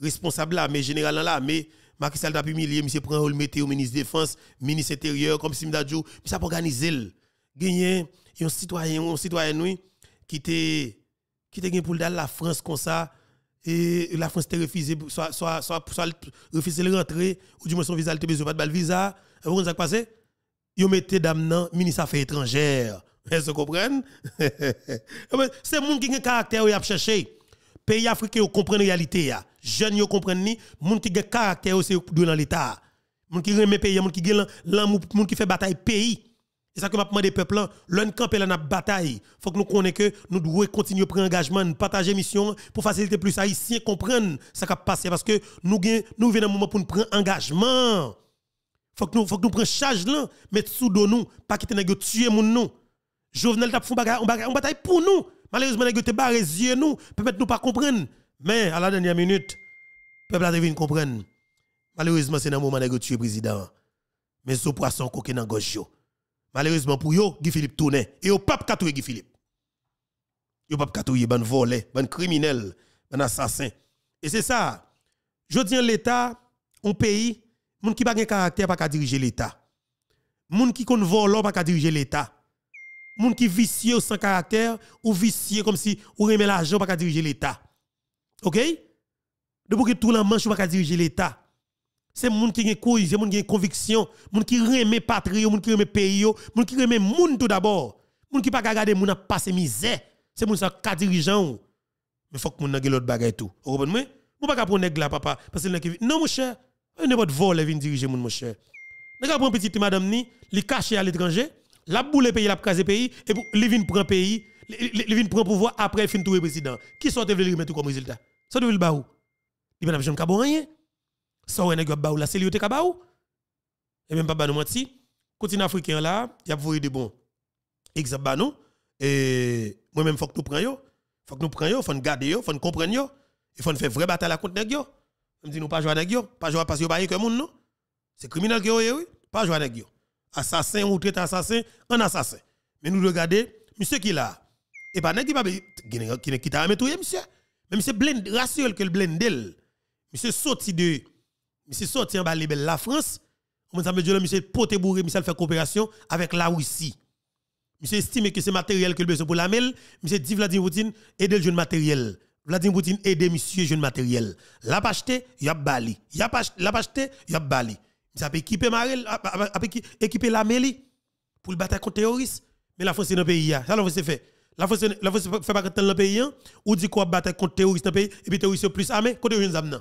Responsable là, mais général là, mais Macky Sall t'a humilié, monsieur prend le mettre au ministre de défense, ministre intérieur, comme si m'dadjou, monsieur a organisé. Gagné un citoyen, un citoyen qui était qui était pour la France comme ça et la France t'a refusé soit soit soit soit refuser de rentrer ou du moins son visa t'a besoin pas de visa. Vous comprenez ça qui passé? Yo mettez dame nan ministre affaires étrangères. Vous comprenez? C'est moun qui a un caractère y a cherché. Pays africains comprennent la réalité. Jeunes comprennent ni, moun qui a caractère c'est dans l'état. Moun qui remet pays, moun qui moun qui fait bataille pays. C'est ça que m'a demandé peuple là, l'un camper là n'a bataille. Faut que nous connaissions que nous devons continuer à prendre engagement, partager mission pour faciliter plus haïtiens comprendre ce qui passe parce que nous nous venons un moment pour nous prendre engagement. Faut que nous faut que nous prenions charge là, mettre sous nous, pas quitter nèg tuer moun nous. Jovenel t'a fait bagaille, on bataille pour nous. Malheureusement nèg te barre yeux nous, peut-être nous pas comprendre. Mais à la dernière minute, peuple a devine comprendre. Malheureusement c'est dans moment nèg tuer président. Mais ce poisson coquin dans gauche Malheureusement pour yo, Guy Philippe tourne et yo pas katouye Guy Philippe. Yo pas katouye ban volé, ban criminel, ban assassin. Et c'est ça. Je dis l'état, un pays Moun qui pas de caractère pas diriger l'état. Moun qui kon volant pas diriger l'état. Moun qui vicieux sans caractère ou vicieux comme si ou remet l'argent pas diriger l'état. OK? Depuis que tout la manche pas diriger l'état. C'est moun qui gen couille, c'est moun qui gen conviction, moun qui remet patrie, moun qui remet pays, moun qui remet moun tout d'abord. Moun qui pas regarder a passer misère. C'est moun ça ka dirigeant. Mais faut que moun nan l'autre bagaille tout. Vous comprenez? Moun pas prendre nèg là papa parce que non mon cher, ne pas vol vient diriger mon cher. N'a pas petite madame ni, li caché à l'étranger, la boule pays, la craser pays et li vient prendre pays, li vient prendre pouvoir après fin tout président. Qui sorte veut lui mettre comme résultat? Ça devait le baou. Il pas jamais kabon rien. Ça nèg baou la c'est lui kabaou. Et même pas nous menti. Continent africain là, y a voyé de bon. Exemple ba nous et moi même faut que nous prenions Faut que nous prenions, faut nous garder faut nous comprendre yo. Il faut faire vraie bataille contre nèg yo. On dit nous pas jouer avec pas jouer parce que pas que monde non. C'est criminel que oui, pas jouer avec. Assassin ou traite assassin, un assassin. Mais nous regarder monsieur qui là. Et pas nèg qui pas qui quitte à mettre monsieur? Mais monsieur blend rationnel que le blendel. Monsieur sorti de monsieur sorti en bas la France. On veut dire monsieur pote bourré, monsieur fait coopération avec la Russie. Monsieur estime que c'est matériel que le besoin pour la mêle, monsieur dit Vladimir Poutine aider le jeune matériel. Vladimir Poutine aide monsieur jeune matériel. L'a pas acheté, y a bali. Y a pas y a bali. Ça peut équiper la Méli pour le battre contre terroristes. Mais la France c'est dans le pays ça la France fait. La France la France fait pas dans le pays ou dit quoi battre contre terroristes dans le pays? Et puis terroristes plus armés contre jeunes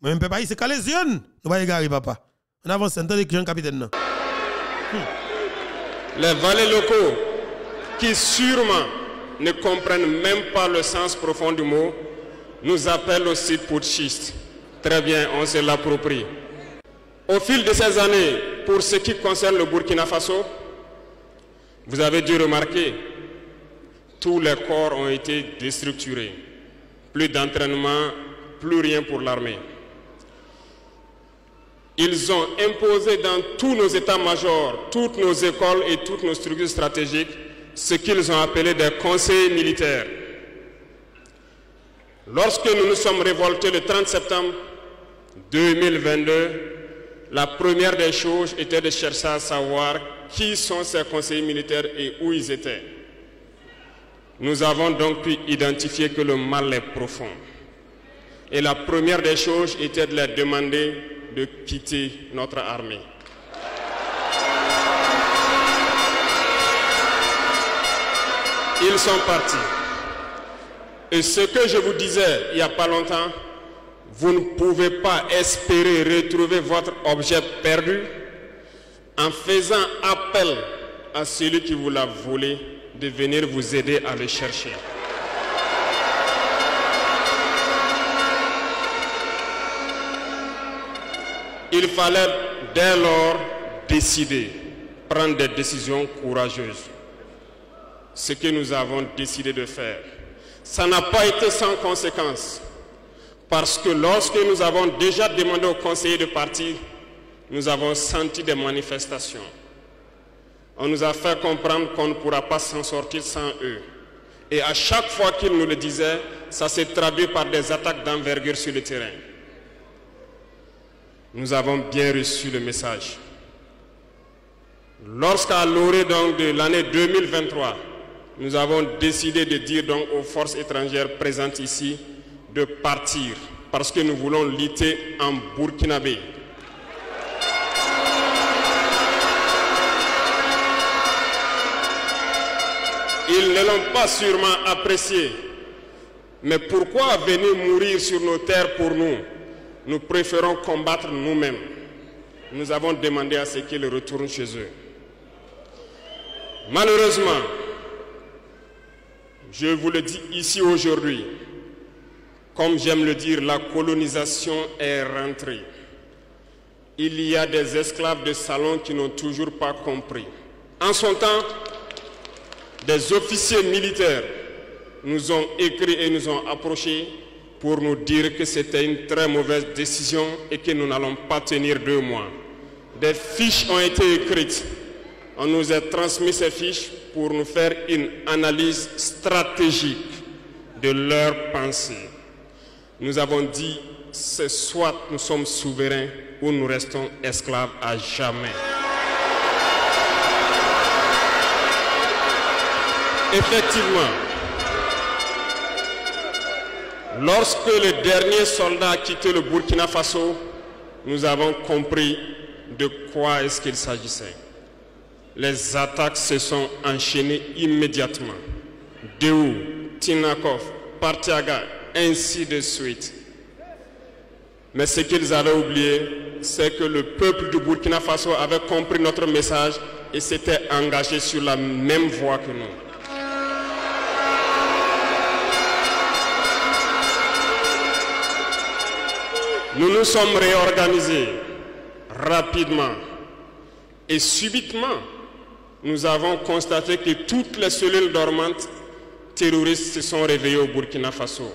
Mais même pas c'est. Nous égarer papa. On avance que jeune capitaine non? Les valets locaux qui sûrement ne comprennent même pas le sens profond du mot, nous appellent aussi putschistes. Très bien, on se l'approprie. Au fil de ces années, pour ce qui concerne le Burkina Faso, vous avez dû remarquer, tous les corps ont été déstructurés. Plus d'entraînement, plus rien pour l'armée. Ils ont imposé dans tous nos états-majors, toutes nos écoles et toutes nos structures stratégiques ce qu'ils ont appelé des conseils militaires. Lorsque nous nous sommes révoltés le 30 septembre 2022, la première des choses était de chercher à savoir qui sont ces conseillers militaires et où ils étaient. Nous avons donc pu identifier que le mal est profond. Et la première des choses était de leur demander de quitter notre armée. Ils sont partis. Et ce que je vous disais il n'y a pas longtemps, vous ne pouvez pas espérer retrouver votre objet perdu en faisant appel à celui qui vous l'a volé de venir vous aider à le chercher. Il fallait dès lors décider, prendre des décisions courageuses. Ce que nous avons décidé de faire. Ça n'a pas été sans conséquence. Parce que lorsque nous avons déjà demandé aux conseillers de partir, nous avons senti des manifestations. On nous a fait comprendre qu'on ne pourra pas s'en sortir sans eux. Et à chaque fois qu'ils nous le disaient, ça s'est traduit par des attaques d'envergure sur le terrain. Nous avons bien reçu le message. Lorsqu'à l'orée de l'année 2023, nous avons décidé de dire donc aux forces étrangères présentes ici de partir parce que nous voulons lutter en Burkinabé. Ils ne l'ont pas sûrement apprécié. Mais pourquoi venir mourir sur nos terres pour nous? Nous préférons combattre nous-mêmes. Nous avons demandé à ce qu'ils retournent chez eux. Malheureusement, je vous le dis ici aujourd'hui, comme j'aime le dire, la colonisation est rentrée. Il y a des esclaves de salon qui n'ont toujours pas compris. En son temps, des officiers militaires nous ont écrit et nous ont approchés pour nous dire que c'était une très mauvaise décision et que nous n'allons pas tenir deux mois. Des fiches ont été écrites. On nous a transmis ces fiches pour nous faire une analyse stratégique de leurs pensées. Nous avons dit, c'est soit nous sommes souverains ou nous restons esclaves à jamais. Effectivement, lorsque le dernier soldat a quitté le Burkina Faso, nous avons compris de quoi est-ce qu'il s'agissait. Les attaques se sont enchaînées immédiatement. Deou, Tinakov, Partiaga, ainsi de suite. Mais ce qu'ils avaient oublié, c'est que le peuple du Burkina Faso avait compris notre message et s'était engagé sur la même voie que nous. Nous nous sommes réorganisés rapidement et subitement, nous avons constaté que toutes les cellules dormantes terroristes se sont réveillées au Burkina Faso.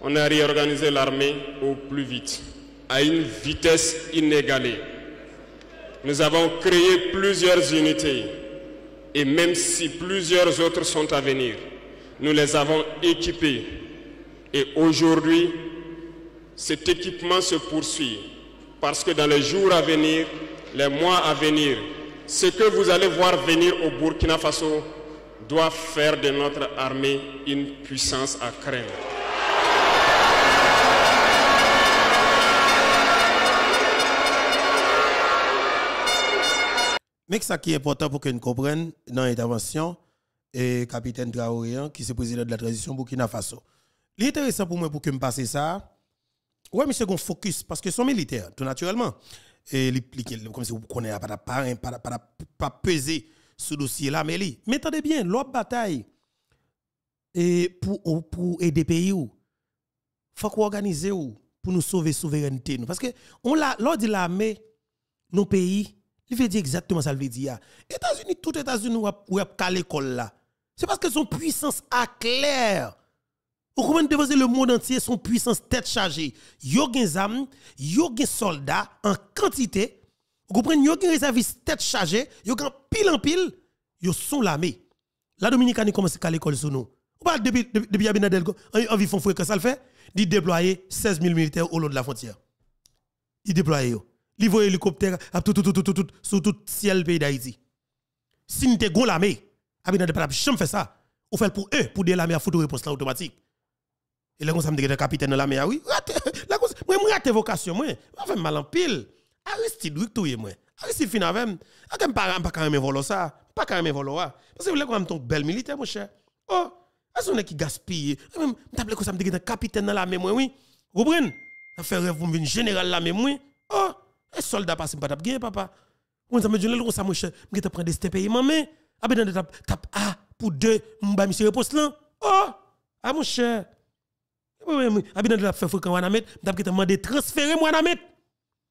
On a réorganisé l'armée au plus vite, à une vitesse inégalée. Nous avons créé plusieurs unités et même si plusieurs autres sont à venir, nous les avons équipées. Et aujourd'hui, cet équipement se poursuit parce que dans les jours à venir, les mois à venir, ce que vous allez voir venir au Burkina Faso doit faire de notre armée une puissance à craindre. Mais ça qui est important pour que nous comprenions dans l'intervention, et capitaine Traoré, hein, qui est président de la transition Burkina Faso. L'intéressant pour moi pour que me passe ça, ouais, monsieur, on focus, parce que sont militaires, tout naturellement. Et comme si vous connaissez pas, pas, pas, pas, pas peser ce dossier-là, mais li. Mais attendez bien, l'autre bataille, et pour, pour aider pays, il faut qu'on organise pour nous sauver la souveraineté. Parce que, on l'a, l'on dit l'armée, nos pays, il veut dire exactement ça, il veut dire. États-Unis, tout États-Unis, à l'école là. C'est parce que son puissance a clair. Vous comprenez devant le monde entier son puissance tête chargée. Yo gen zam, yo gen soldats en quantité. Vous comprenez yo gen réservistes tête chargée, yo gen pile en pile, yo sont l'armée. La Dominicanie commence à l'école sur nous. Ou pas depuis depuis Abinadel en vie font que ça le fait, dit déployer 16 000 militaires au long de la frontière. Il déploie yo. Il voit hélicoptère tout tout tout tout tout sur tout ciel pays d'Haïti. Si nous te gon l'armée, Abinadel pas jamais fait ça. ou fait pour eux, pour de la mer, photo réponse là automatique. Et là, ça me dit capitaine de la mer, oui. Là, moi, moi, rate vocation, moi. Je fais mal en pile. Aristide, oui, tout moi. Aristide fin avec. Je ne pas quand même voler ça. Pas quand même voler ça. Parce que vous voulez quand bel militaire, mon cher. Oh, est qui gaspille? Me que capitaine de la mer, moi, oui. Vous rêve me général la mer, moi. Oh, un soldat passe pas tape papa. On ça me dit, là, ça, mon cher. Je vais prendre des pays, maman. Ah, ben, tape, tape, ah, pour deux, m'ba, monsieur, réponse là. Oh, ah, mon cher. Abinan de la fait fréquent Wanamet, m't'a demandé transférer moi Wanamet.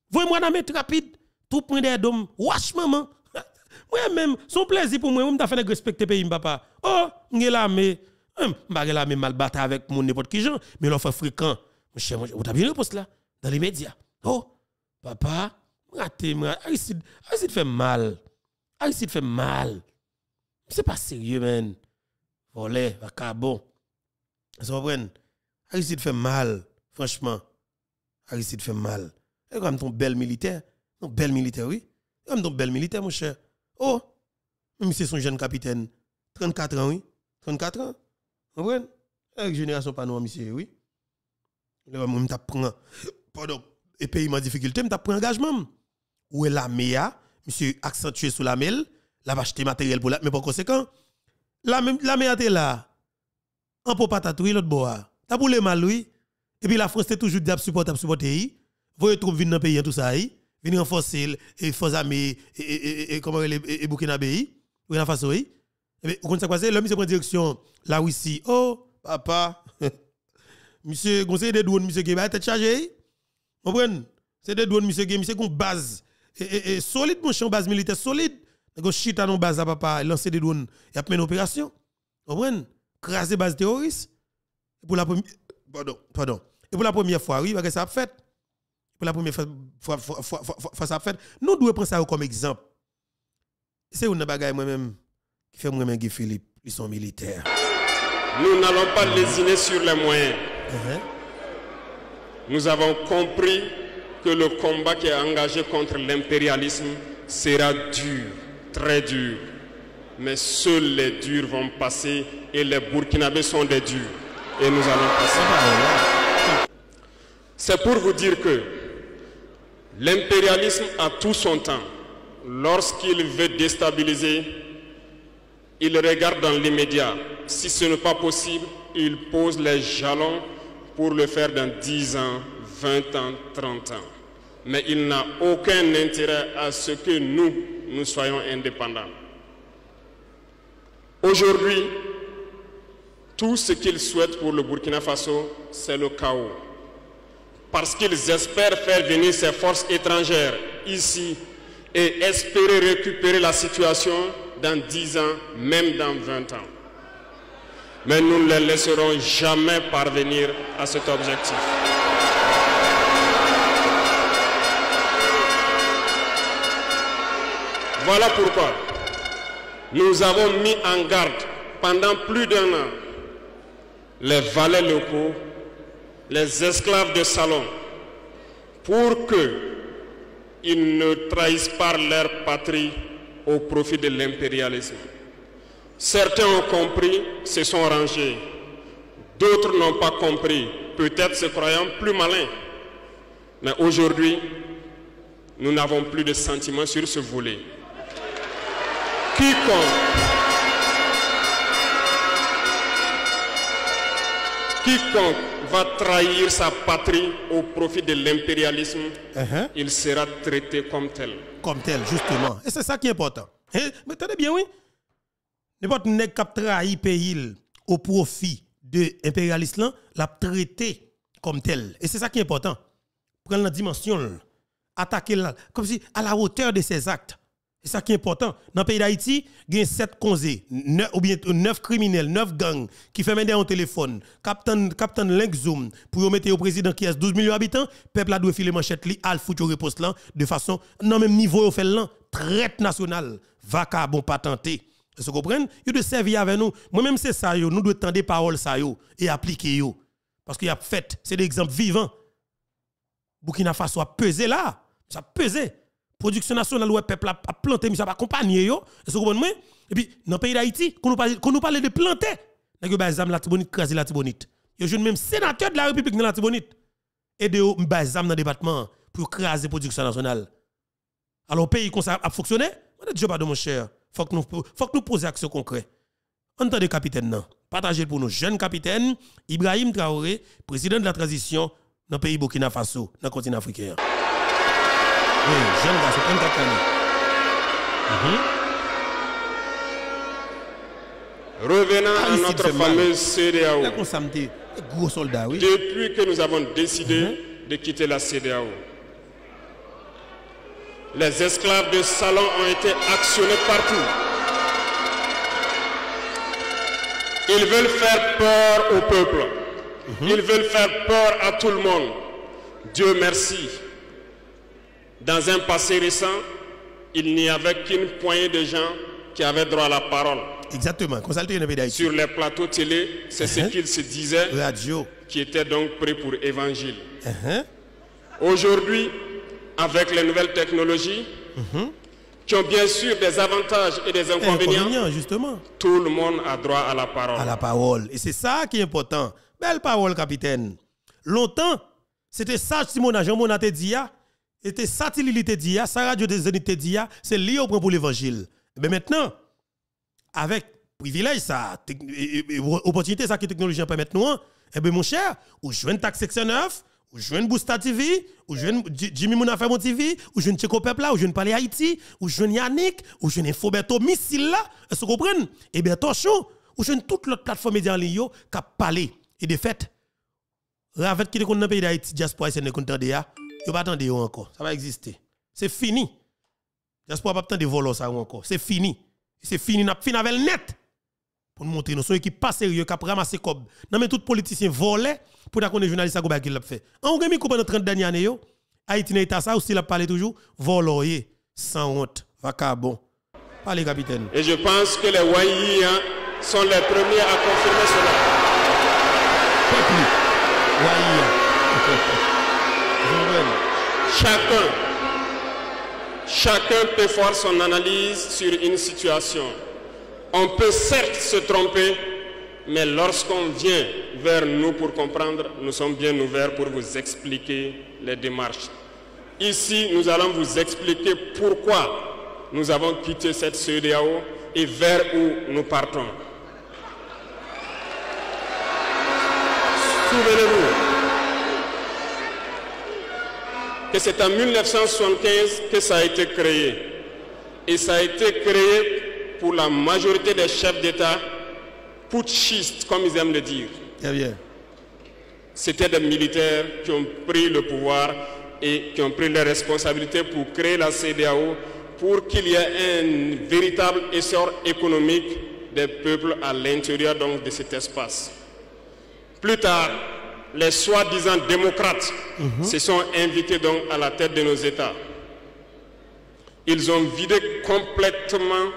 Voyez moi Wanamet rapide. Tout point des dom. Wash maman. Moi même, son plaisir pour moi, m't'a fait respecter pays papa. Oh, m'gé la mais m'ba la mais mal battre avec mon n'importe qui gens, mais l'offre fréquent. Monsieur, vous t'avez bien poste là? Dans les médias. Oh, papa, raté, Aristide, Aristide fait mal. Aristide fait mal. C'est pas sérieux, man. Voler, vacabon. Vous comprenez? Aristide fait mal, franchement. Aristide fait mal. Et comme ton bel militaire, ton bel militaire, oui. Comme ton bel militaire, mon cher. Oh, même si c'est son jeune capitaine, 34 ans, oui. 34 ans. Vous comprenez? Avec génération pas nous, monsieur, oui. Là, moi, je prends, pardon, et pays en difficulté, je prends engagement. Où est la MEA? Monsieur accentué sous la mail, la va acheter matériel pour la, mais par conséquent, la, MEA est là. En pour patatouille, l'autre bois. T'as pour les mal, oui. Et puis la France, c'est toujours d'ab supporter, supporter. Vous troupes venir dans le pays, tout ça, venir renforcer et forces armées et, comment et, Burkina Faso, Burkina Faso, oui. Et puis, vous c'est? L'homme, se prend direction la Russie. Oh, papa. monsieur, conseiller des douanes, monsieur qui va être chargé. Vous comprenez? C'est des douanes, monsieur qui monsieur une base et, solide, mon champ, base militaire solide. Vous chute à nos bases, papa, lancer des douanes, il a plein d'opérations. Vous comprenez? Craser base terroriste pour la première pardon, pardon. Et pour la première fois, oui, parce que ça a fait. Pour la première fois, fois, fois, fois, fois ça a fait. Nous devons prendre ça comme exemple. C'est une bagaille moi-même qui fait moi-même Guy Philippe, ils sont militaires. Nous n'allons pas lésiner sur les moyens. Uh-huh. Nous avons compris que le combat qui est engagé contre l'impérialisme sera dur, très dur. Mais seuls les durs vont passer et les Burkinabés sont des durs et nous allons passer. C'est pour vous dire que l'impérialisme a tout son temps. Lorsqu'il veut déstabiliser, il regarde dans l'immédiat. Si ce n'est pas possible, il pose les jalons pour le faire dans 10 ans, 20 ans, 30 ans. Mais il n'a aucun intérêt à ce que nous, nous soyons indépendants. Aujourd'hui, tout ce qu'ils souhaitent pour le Burkina Faso, c'est le chaos. Parce qu'ils espèrent faire venir ces forces étrangères ici et espérer récupérer la situation dans 10 ans, même dans 20 ans. Mais nous ne les laisserons jamais parvenir à cet objectif. Voilà pourquoi nous avons mis en garde pendant plus d'un an les valets locaux, les esclaves de salon, pour qu'ils ne trahissent pas leur patrie au profit de l'impérialisme. Certains ont compris, se sont rangés. D'autres n'ont pas compris, peut-être se croyant plus malins. Mais aujourd'hui, nous n'avons plus de sentiments sur ce volet. Quiconque Quiconque va trahir sa patrie au profit de l'impérialisme, uh-huh. il sera traité comme tel. Comme tel, justement. Et c'est ça qui est important. Eh, mais tenez bien, oui. N'importe qui a trahi pays au profit de l'impérialisme, l'a traité comme tel. Et c'est ça qui est important. Prendre la dimension, attaquer comme si à la hauteur de ses actes. C'est ça qui est important. Dans le pays d'Haïti, il y a 7 conseils, ou bien 9 criminels, 9 gangs qui font mener un téléphone, captain, captain link zoom pour mettre au président qui a 12 millions d'habitants, le peuple a dû filer manchette li, al foutu repose là, de façon, non même niveau, au fait là, traite nationale, vacabon patenté. Vous comprenez? Vous devez servir avec nous. Moi-même, c'est ça, yo. nous devons tendre des paroles ça, yo, et appliquer. Yo. Parce qu'il y a fait, c'est des exemples vivants. Burkina Faso a pesé là, ça a pesé production nationale le peuple a planté mais ça va accompagner et puis dans le pays d'Haïti qu'on nous parle de planter Nèg bay zam la Tibonite craser la Tibonite. Yo joue même sénateur de la République dans la Tibonite. Et de bay zam dans département pour craser production nationale. Alors pays comme ça a fonctionné? On dit pas de mon cher. Faut que nous faut que nous poser action concrète. Entendez capitaine non? Partagez pour nos jeunes capitaines Ibrahim Traoré, président de la transition dans le pays Burkina Faso, dans le continent africain. Oui, jeune gars, c'est 34 années. Revenant Ah, à notre fameuse CDAO, gros soldat, oui. depuis que nous avons décidé de quitter la CDAO, les esclaves de salon ont été actionnés partout. Ils veulent faire peur au peuple. Ils veulent faire peur à tout le monde. Dieu merci. Dans un passé récent, il n'y avait qu'une poignée de gens qui avaient droit à la parole. Exactement. Sur les plateaux télé, c'est ce Mhm. qu'ils se disaient Radio. qui étaient donc prêts pour évangile. Uh-huh. Aujourd'hui, avec les nouvelles technologies, qui ont bien sûr des avantages et des inconvénients, Inconvénient, justement. tout le monde a droit à la parole. À la parole. Et c'est ça qui est important. Belle parole, capitaine. Longtemps, c'était ça, Simona Jean Mona te dit, ya. c'était ça, Tilili te dit, ça, Radio des Zénith te dit, ya. c'est lié au point pour l'évangile. Mais maintenant, avec privilège, ça, et- et- et opportunité, ça que technologie permet nous, hein, eh bien, mon cher, ou viens taxe section 9, ou viens Boosta TV, ou viens Jimmy Mouna fait mon TV, ou viens Tcheko Peuple ou viens parler Haïti, ou viens Yannick, ou viens Infoberto Missile là, est-ce que vous? Eh bien, attention, ou viens toute l'autre plateforme média en ligne qui a parlé. Et de fait, Ravet qui est dans le pays d'Haïti, diaspora est content de ya, yo pas attendre encore. Ça va exister. C'est fini. Diaspora pas attendre de voler ça encore. C'est fini. C'est fini, n'a fini avec le net. Pour nous montrer, nous sommes équipe pas sérieux qui a ramassé comme. Non, mais tout politicien volé pour qu'on ait journaliste à qui l'a fait. On a mis pendant 30 dernières années. Haïti n'est pas ça, ou s'il a parlé toujours, voloyer, sans honte, vacabon. Parlez, capitaine. Et je pense que les Waïs hein, sont les premiers à confirmer cela. Peuple. Chacun, chacun peut faire son analyse sur une situation. On peut certes se tromper, mais lorsqu'on vient vers nous pour comprendre, nous sommes bien ouverts pour vous expliquer les démarches. Ici, nous allons vous expliquer pourquoi nous avons quitté cette CEDEAO et vers où nous partons. Souvenez-vous que c'est en 1975 que ça a été créé. Et ça a été créé pour la majorité des chefs d'État putschistes, comme ils aiment le dire. C'était des militaires qui ont pris le pouvoir et qui ont pris les responsabilités pour créer la CDAO pour qu'il y ait un véritable essor économique des peuples à l'intérieur de cet espace. Plus tard, les soi-disant démocrates se sont invités donc à la tête de nos États. Ils ont vidé complètement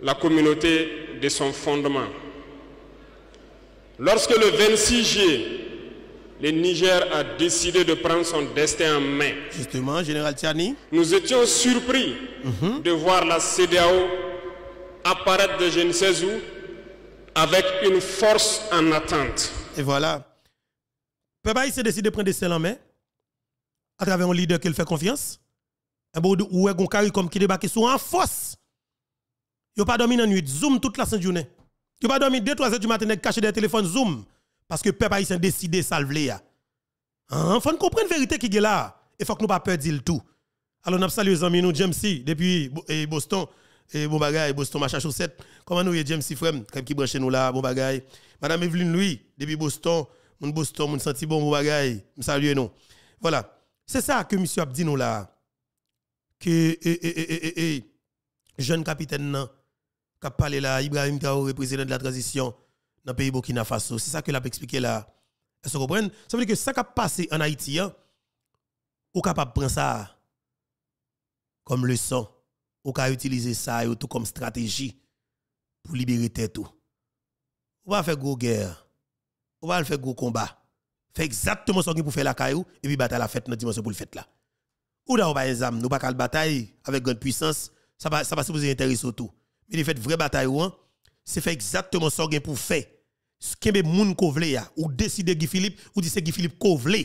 la communauté de son fondement. Lorsque le 26 juillet, le Niger a décidé de prendre son destin en main, Justement, Général Tiani. nous étions surpris de voir la CDAO apparaître de je ne sais où avec une force en attente. Et voilà. Peuple s'est décidé de prendre des selles en main à travers un leader qu'il fait confiance. Un beau ou un carré comme qui débarque sur en force. Yo pas dormi dans nuit, zoom toute la sainte journée. Yo pas dormi 2 3 heures du matin caché des téléphones zoom parce que peuple haïtien décidé salver ya. Hein, faut comprendre la vérité qui est là et faut que nous pas peur dire tout. Alors nous saluons les amis nous James C depuis Bo- Boston et bon bagay Boston machin chaussette. Comment nous James C frère? Qui branche nous là bon bagay. Madame Evelyne Louis depuis Boston, mon Boston mon senti bon bon bagay, me salue nous. Voilà. C'est ça que monsieur a dit nous là que eh, eh, eh, eh, eh, eh, jeune capitaine nan, qui a parlé là, Ibrahim Traoré, président de la transition dans le pays Burkina Faso. C'est ça que l'a expliqué là. Est-ce que vous comprenez? Ça veut dire que ça qui a passé en Haïti, hein, ou capable de prendre ça comme leçon, ou capable utiliser ça tout comme stratégie pour libérer tout. On va faire gros guerre. On va faire gros combat. Fait exactement ce qu'on pour faire la caillou et puis bataille la fête dans dimension pour le fait là. Ou là, on va exam, nous pas qu'à bataille avec grande puissance, ça va ça va se poser intérêt surtout. Mais les fait vraie bataille hein, c'est fait exactement ce qu'on pour faire ce que moun kovle ya, ou décider Guy Philippe, ou dit c'est Guy Philippe kovle.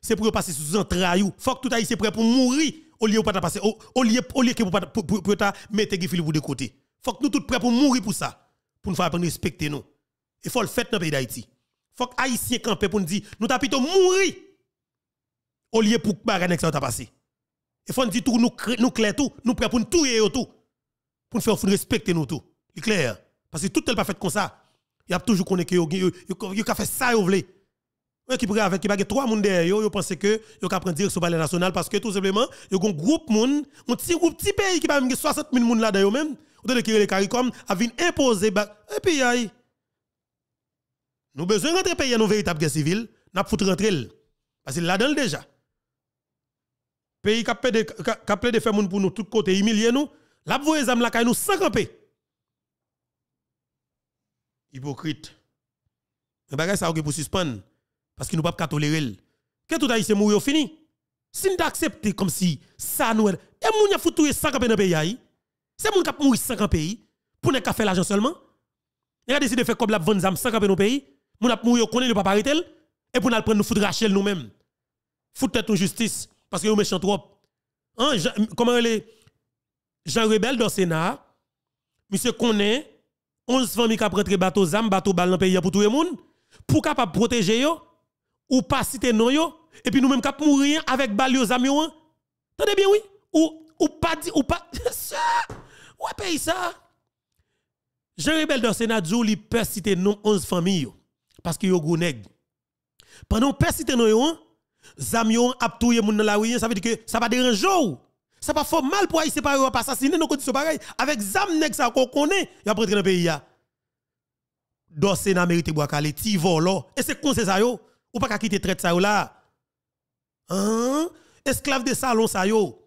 C'est pour passer sous entrailles. Faut que tout haïtien prêt pour mourir. Au lieu pas passer, au lieu, au lieu que pour mettre Guy Philippe de côté. Faut que nous tous prêts pour mourir pour ça. Pour nous faire respecter nous. Il faut le faire dans le pays d'Haïti. Faut que haïtien camper pour nous dire, nous t'as plutôt mourir. Au lieu pour que ça t'a passé. Il faut nous dire tout, nous, nous clair tout, nous prêts pour nous tuer tout. Pour nous faire respecter nous tout. C'est clair. Parce que tout n'est pas fait comme ça. Il y a toujours qu'on que yo a fait ça yo vle. qui pourrait avec qui trois monde derrière yo, pense que yo ka prendre direction palais national parce que tout simplement yo un groupe monde, un petit groupe petit pays qui va 60 000 monde là dedans même. Ou de qui les CARICOM a vinn imposer et puis. Nous besoin rentrer pays dans véritable guerre civile, n'a foutre rentrer parce que là dedans déjà. Pays qui a plaidé de faire monde pour nous tout côté humilier nous, la voye zam la nous sans camper hypocrite. Mais bagay ça pour suspendre parce qu'il nous pas tolérer. Que tout haïtien mourir fini. Si nous accepter comme si ça nous et moun a foutu 100 dans le pays c'est moun qui mourir 50 pays pour ne faire l'argent seulement. Il a décidé de faire comme la vendre 100 dans le pays, moun a mourir connaît le pas arrêter et pour nous prendre nous foutre Rachel nous-mêmes. Foutre tête justice parce que nous méchant trop. Hein, comment les Jean Rebelle dans le Sénat, monsieur connaît 11 familles qui prennent bateau zam, bateau bal dans le pays pour tout le monde, pour capable protéger yo, ou pas citer non yo, et puis nous même cap mourir avec bal yo zam yo. Hein? Bien oui, ou ou pas dit ou pas Ouais pays ça. Jean Rebelle dans Sénat dit li peut citer non 11 familles parce que yo gros nèg. Pendant citer non hein, zam yo ap touye moun dans la rue, ça veut dire que ça va déranger ça pas fort mal pour haïtien pas assassiner nos conditions pareilles. Avec zam nek ça qu'on connaît y a rentrer dans pays ya. Dans sénat mérite bois calé ti volo et c'est comme ça yo. Ou pas quitter traite ça yo là. Hein? Esclave de salon ça yo.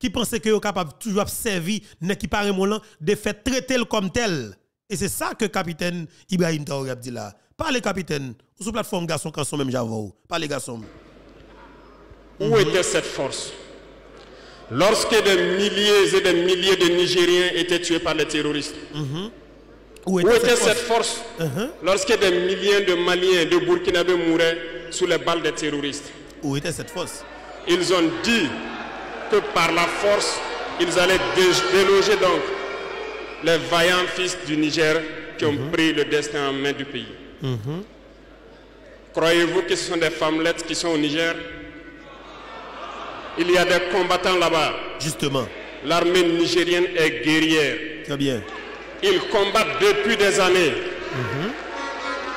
Qui pensait que yo capable toujours servir nek qui paraît mon de faire traiter comme tel et c'est ça que capitaine Ibrahim Traoré a dit là. Parlez capitaine. Sur plateforme garçon quand sont même j'avoue. Parlez garçon. Où était cette force? Lorsque des milliers et des milliers de Nigériens étaient tués par les terroristes, mhm. où était, cette force, uh-huh. lorsque des milliers de Maliens, de Burkinabés mouraient sous les balles des terroristes. Où était cette force? Ils ont dit que par la force, ils allaient déloger donc les vaillants fils du Niger qui ont Mhm. pris le destin en main du pays. Mhm. Croyez-vous que ce sont des femmelettes qui sont au Niger? Il y a des combattants là-bas. Justement. L'armée nigérienne est guerrière. Très bien. Ils combattent depuis des années.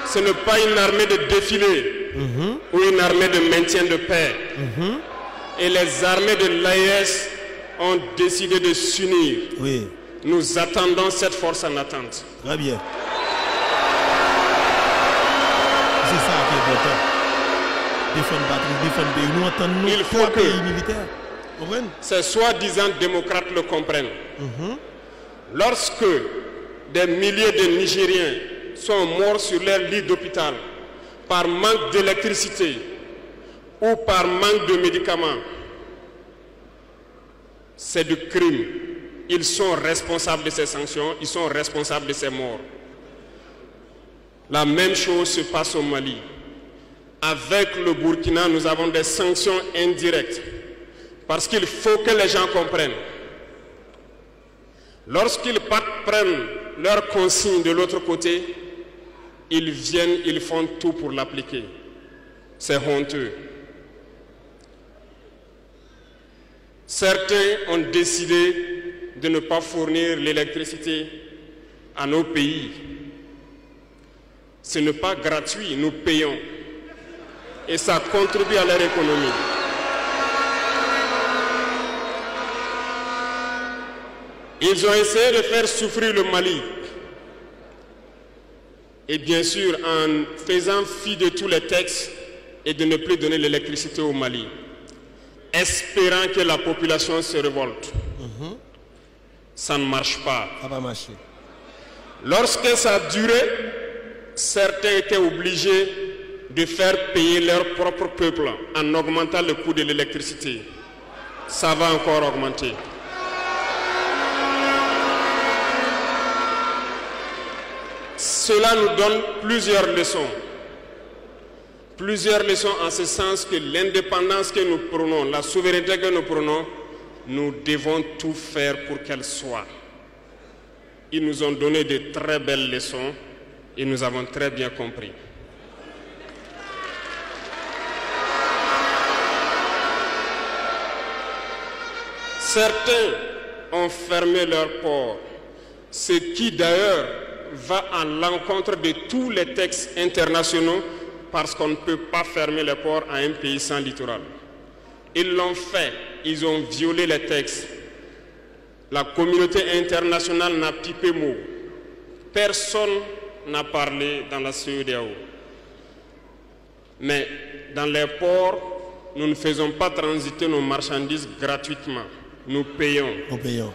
Ce n'est pas une armée de défilé ou une armée de maintien de paix. Et les armées de l'AES ont décidé de s'unir. Oui. Nous attendons cette force en attente. Très bien. C'est ça qui est important. Défendre patrie, défendre pays. Nous entendons nous Il faut que- pays comprenez? Ces soi-disant démocrates le comprennent. Mhm. Lorsque des milliers de Nigériens sont morts sur leur lit d'hôpital par manque d'électricité ou par manque de médicaments, c'est du crime. Ils sont responsables de ces sanctions, ils sont responsables de ces morts. La même chose se passe au Mali. Avec le Burkina, nous avons des sanctions indirectes. Parce qu'il faut que les gens comprennent. Lorsqu'ils prennent leurs consignes de l'autre côté, ils viennent, ils font tout pour l'appliquer. C'est honteux. Certains ont décidé de ne pas fournir l'électricité à nos pays. Ce n'est pas gratuit, nous payons. Et ça contribue à leur économie. Ils ont essayé de faire souffrir le Mali. Et bien sûr, en faisant fi de tous les textes et de ne plus donner l'électricité au Mali, espérant que la population se révolte. Ça ne marche pas. Ça va marcher. Lorsque ça a duré, certains étaient obligés de faire payer leur propre peuple en augmentant le coût de l'électricité. Ça va encore augmenter. Cela nous donne plusieurs leçons. Plusieurs leçons en ce sens que l'indépendance que nous prenons, la souveraineté que nous prenons, nous devons tout faire pour qu'elle soit. Ils nous ont donné de très belles leçons et nous avons très bien compris. Certains ont fermé leurs ports, ce qui d'ailleurs va à l'encontre de tous les textes internationaux parce qu'on ne peut pas fermer les ports à un pays sans littoral. Ils l'ont fait, ils ont violé les textes. La communauté internationale n'a pipé mot. Personne n'a parlé dans la CEDEAO. Mais dans les ports, nous ne faisons pas transiter nos marchandises gratuitement. Nous payons. Nous payons.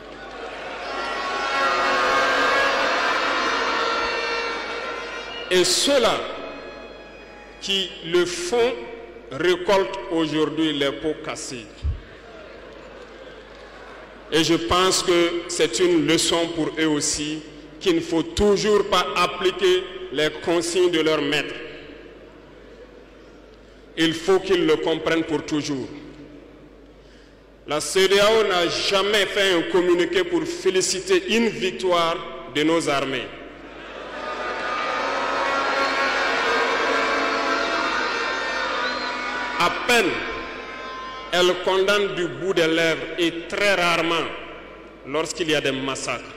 Et ceux-là qui le font récoltent aujourd'hui les pots cassés. Et je pense que c'est une leçon pour eux aussi qu'il ne faut toujours pas appliquer les consignes de leur maître. Il faut qu'ils le comprennent pour toujours. La CEDEAO n'a jamais fait un communiqué pour féliciter une victoire de nos armées. À peine, elle condamne du bout des lèvres et très rarement lorsqu'il y a des massacres.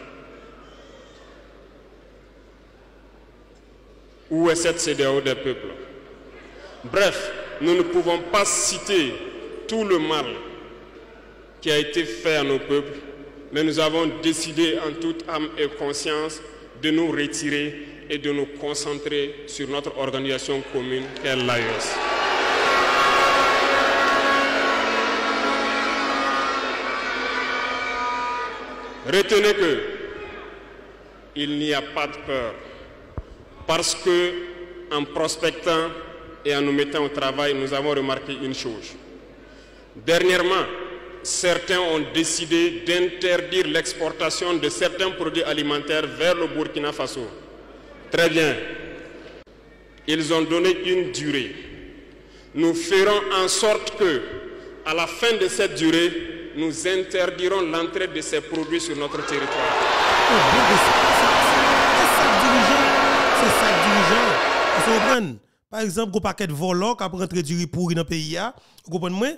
Où est cette CEDEAO des peuples? Bref, nous ne pouvons pas citer tout le mal qui a été fait à nos peuples, mais nous avons décidé en toute âme et conscience de nous retirer et de nous concentrer sur notre organisation commune qu'est l'AIOS. Retenez que il n'y a pas de peur parce que en prospectant et en nous mettant au travail, nous avons remarqué une chose. Dernièrement, certains ont décidé d'interdire l'exportation de certains produits alimentaires vers le Burkina Faso. Très bien. Ils ont donné une durée. Nous ferons en sorte que, à la fin de cette durée, nous interdirons l'entrée de ces produits sur notre territoire. C'est ça dirigeant. Par exemple, un paquet de volants qui a rentré du riz pourri dans le pays, vous comprenez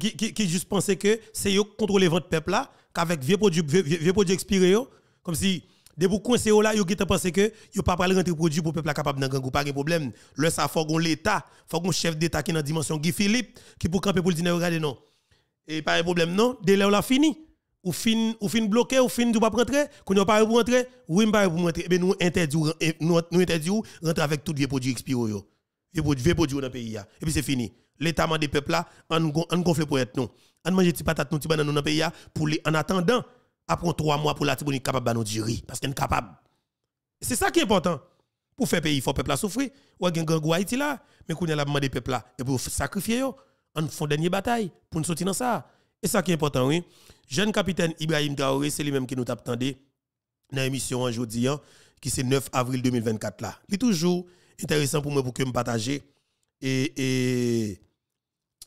qui, juste pensait que c'est eux qui votre peuple là, qu'avec vieux produits, vieux, produits expirés, comme si des beaucoup coincés là, ils ont pensé que ils pas parler rentrer produit pour le peuple capable gagner pas de problème. Le ça faut qu'on l'état, faut qu'on chef d'état qui dans dimension Guy Philippe qui pour camper pour le dire regardez non. Et pas de problème non, dès là on l'a fini. Ou fin ou fin bloqué ou fin du pas rentrer, qu'on pas pour rentrer, oui pas pour rentrer, ben nous interdit nous nous interdit rentrer avec tous les produits expirés yo. Vieux dans le pays et puis c'est fini. L'état des peuples là, on on gonfle pour être nous. On mange des patates nous dans le pays pour en attendant après trois mois pour la tibonite capable de nous dire parce qu'elle est capable. C'est ça qui est important. Pour faire pays, il faut peuple à souffrir. Ou gen gang Haïti là, mais qu'on a la demande peuple là et pour sacrifier on fait dernière bataille pour nous sortir dans ça. Et ça qui est important oui. Jeune capitaine Ibrahim Traoré, c'est lui-même qui nous tape dans l'émission aujourd'hui qui c'est 9 avril 2024 là. Il est toujours intéressant pour moi pour que me partager et et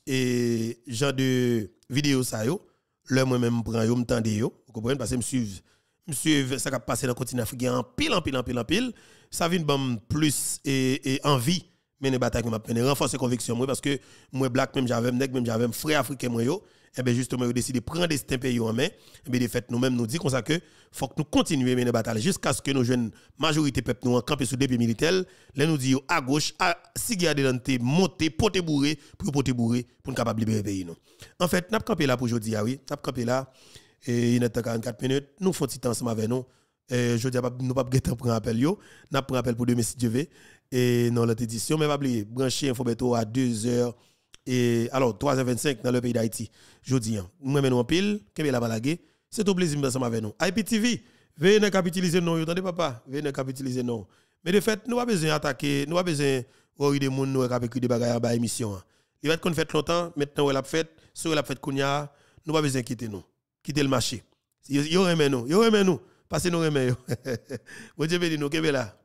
et genre de vidéo ça yo le moi même prend yo m'tende yo vous comprenez parce que me suivre ça qui passé dans le continent africain en pile en pile en pile en pile ça vient bon plus et, et envie mener bataille que m'a mener renforcer conviction moi parce que moi black même j'avais même j'avais frère africain moi yo. Et bien justement ils ont décidé de prendre destin pays en main. Et bien de fait nous-mêmes nous dit comme ça que faut que nous continuions mener bataille jusqu'à ce que nos jeunes majorité peuple nous camper sur des militaires. Là nous dit à gauche à si dans monter porter bourré pour porter bourré pour nous capable libérer pays nous. En fait n'a campé là pour aujourd'hui ah oui n'a campé là et il est 44 minutes nous faisons petit ensemble avec nous. Et je dis nous pas guetter prendre appel yo. N'a prend appel pour demain si Dieu veut et dans l'autre édition mais pas oublier brancher info à 2h et alors 3h25 dans le pays d'Haïti. Jodi an moi nous en pile kembe la balaguer c'est un plaisir ensemble avec nous. IPTV venez capitaliser non attendez papa venez capitaliser non. Mais de fait nous pas besoin attaquer nous pas besoin worry des monde nous avec des bagages bas émission il va être qu'on fait longtemps maintenant elle a fait sur la fait kounya nous pas besoin quitter nous quitter le marché. Yo remet nous yo remet nous passez nous remet yo. Bon Dieu béni nous kembe là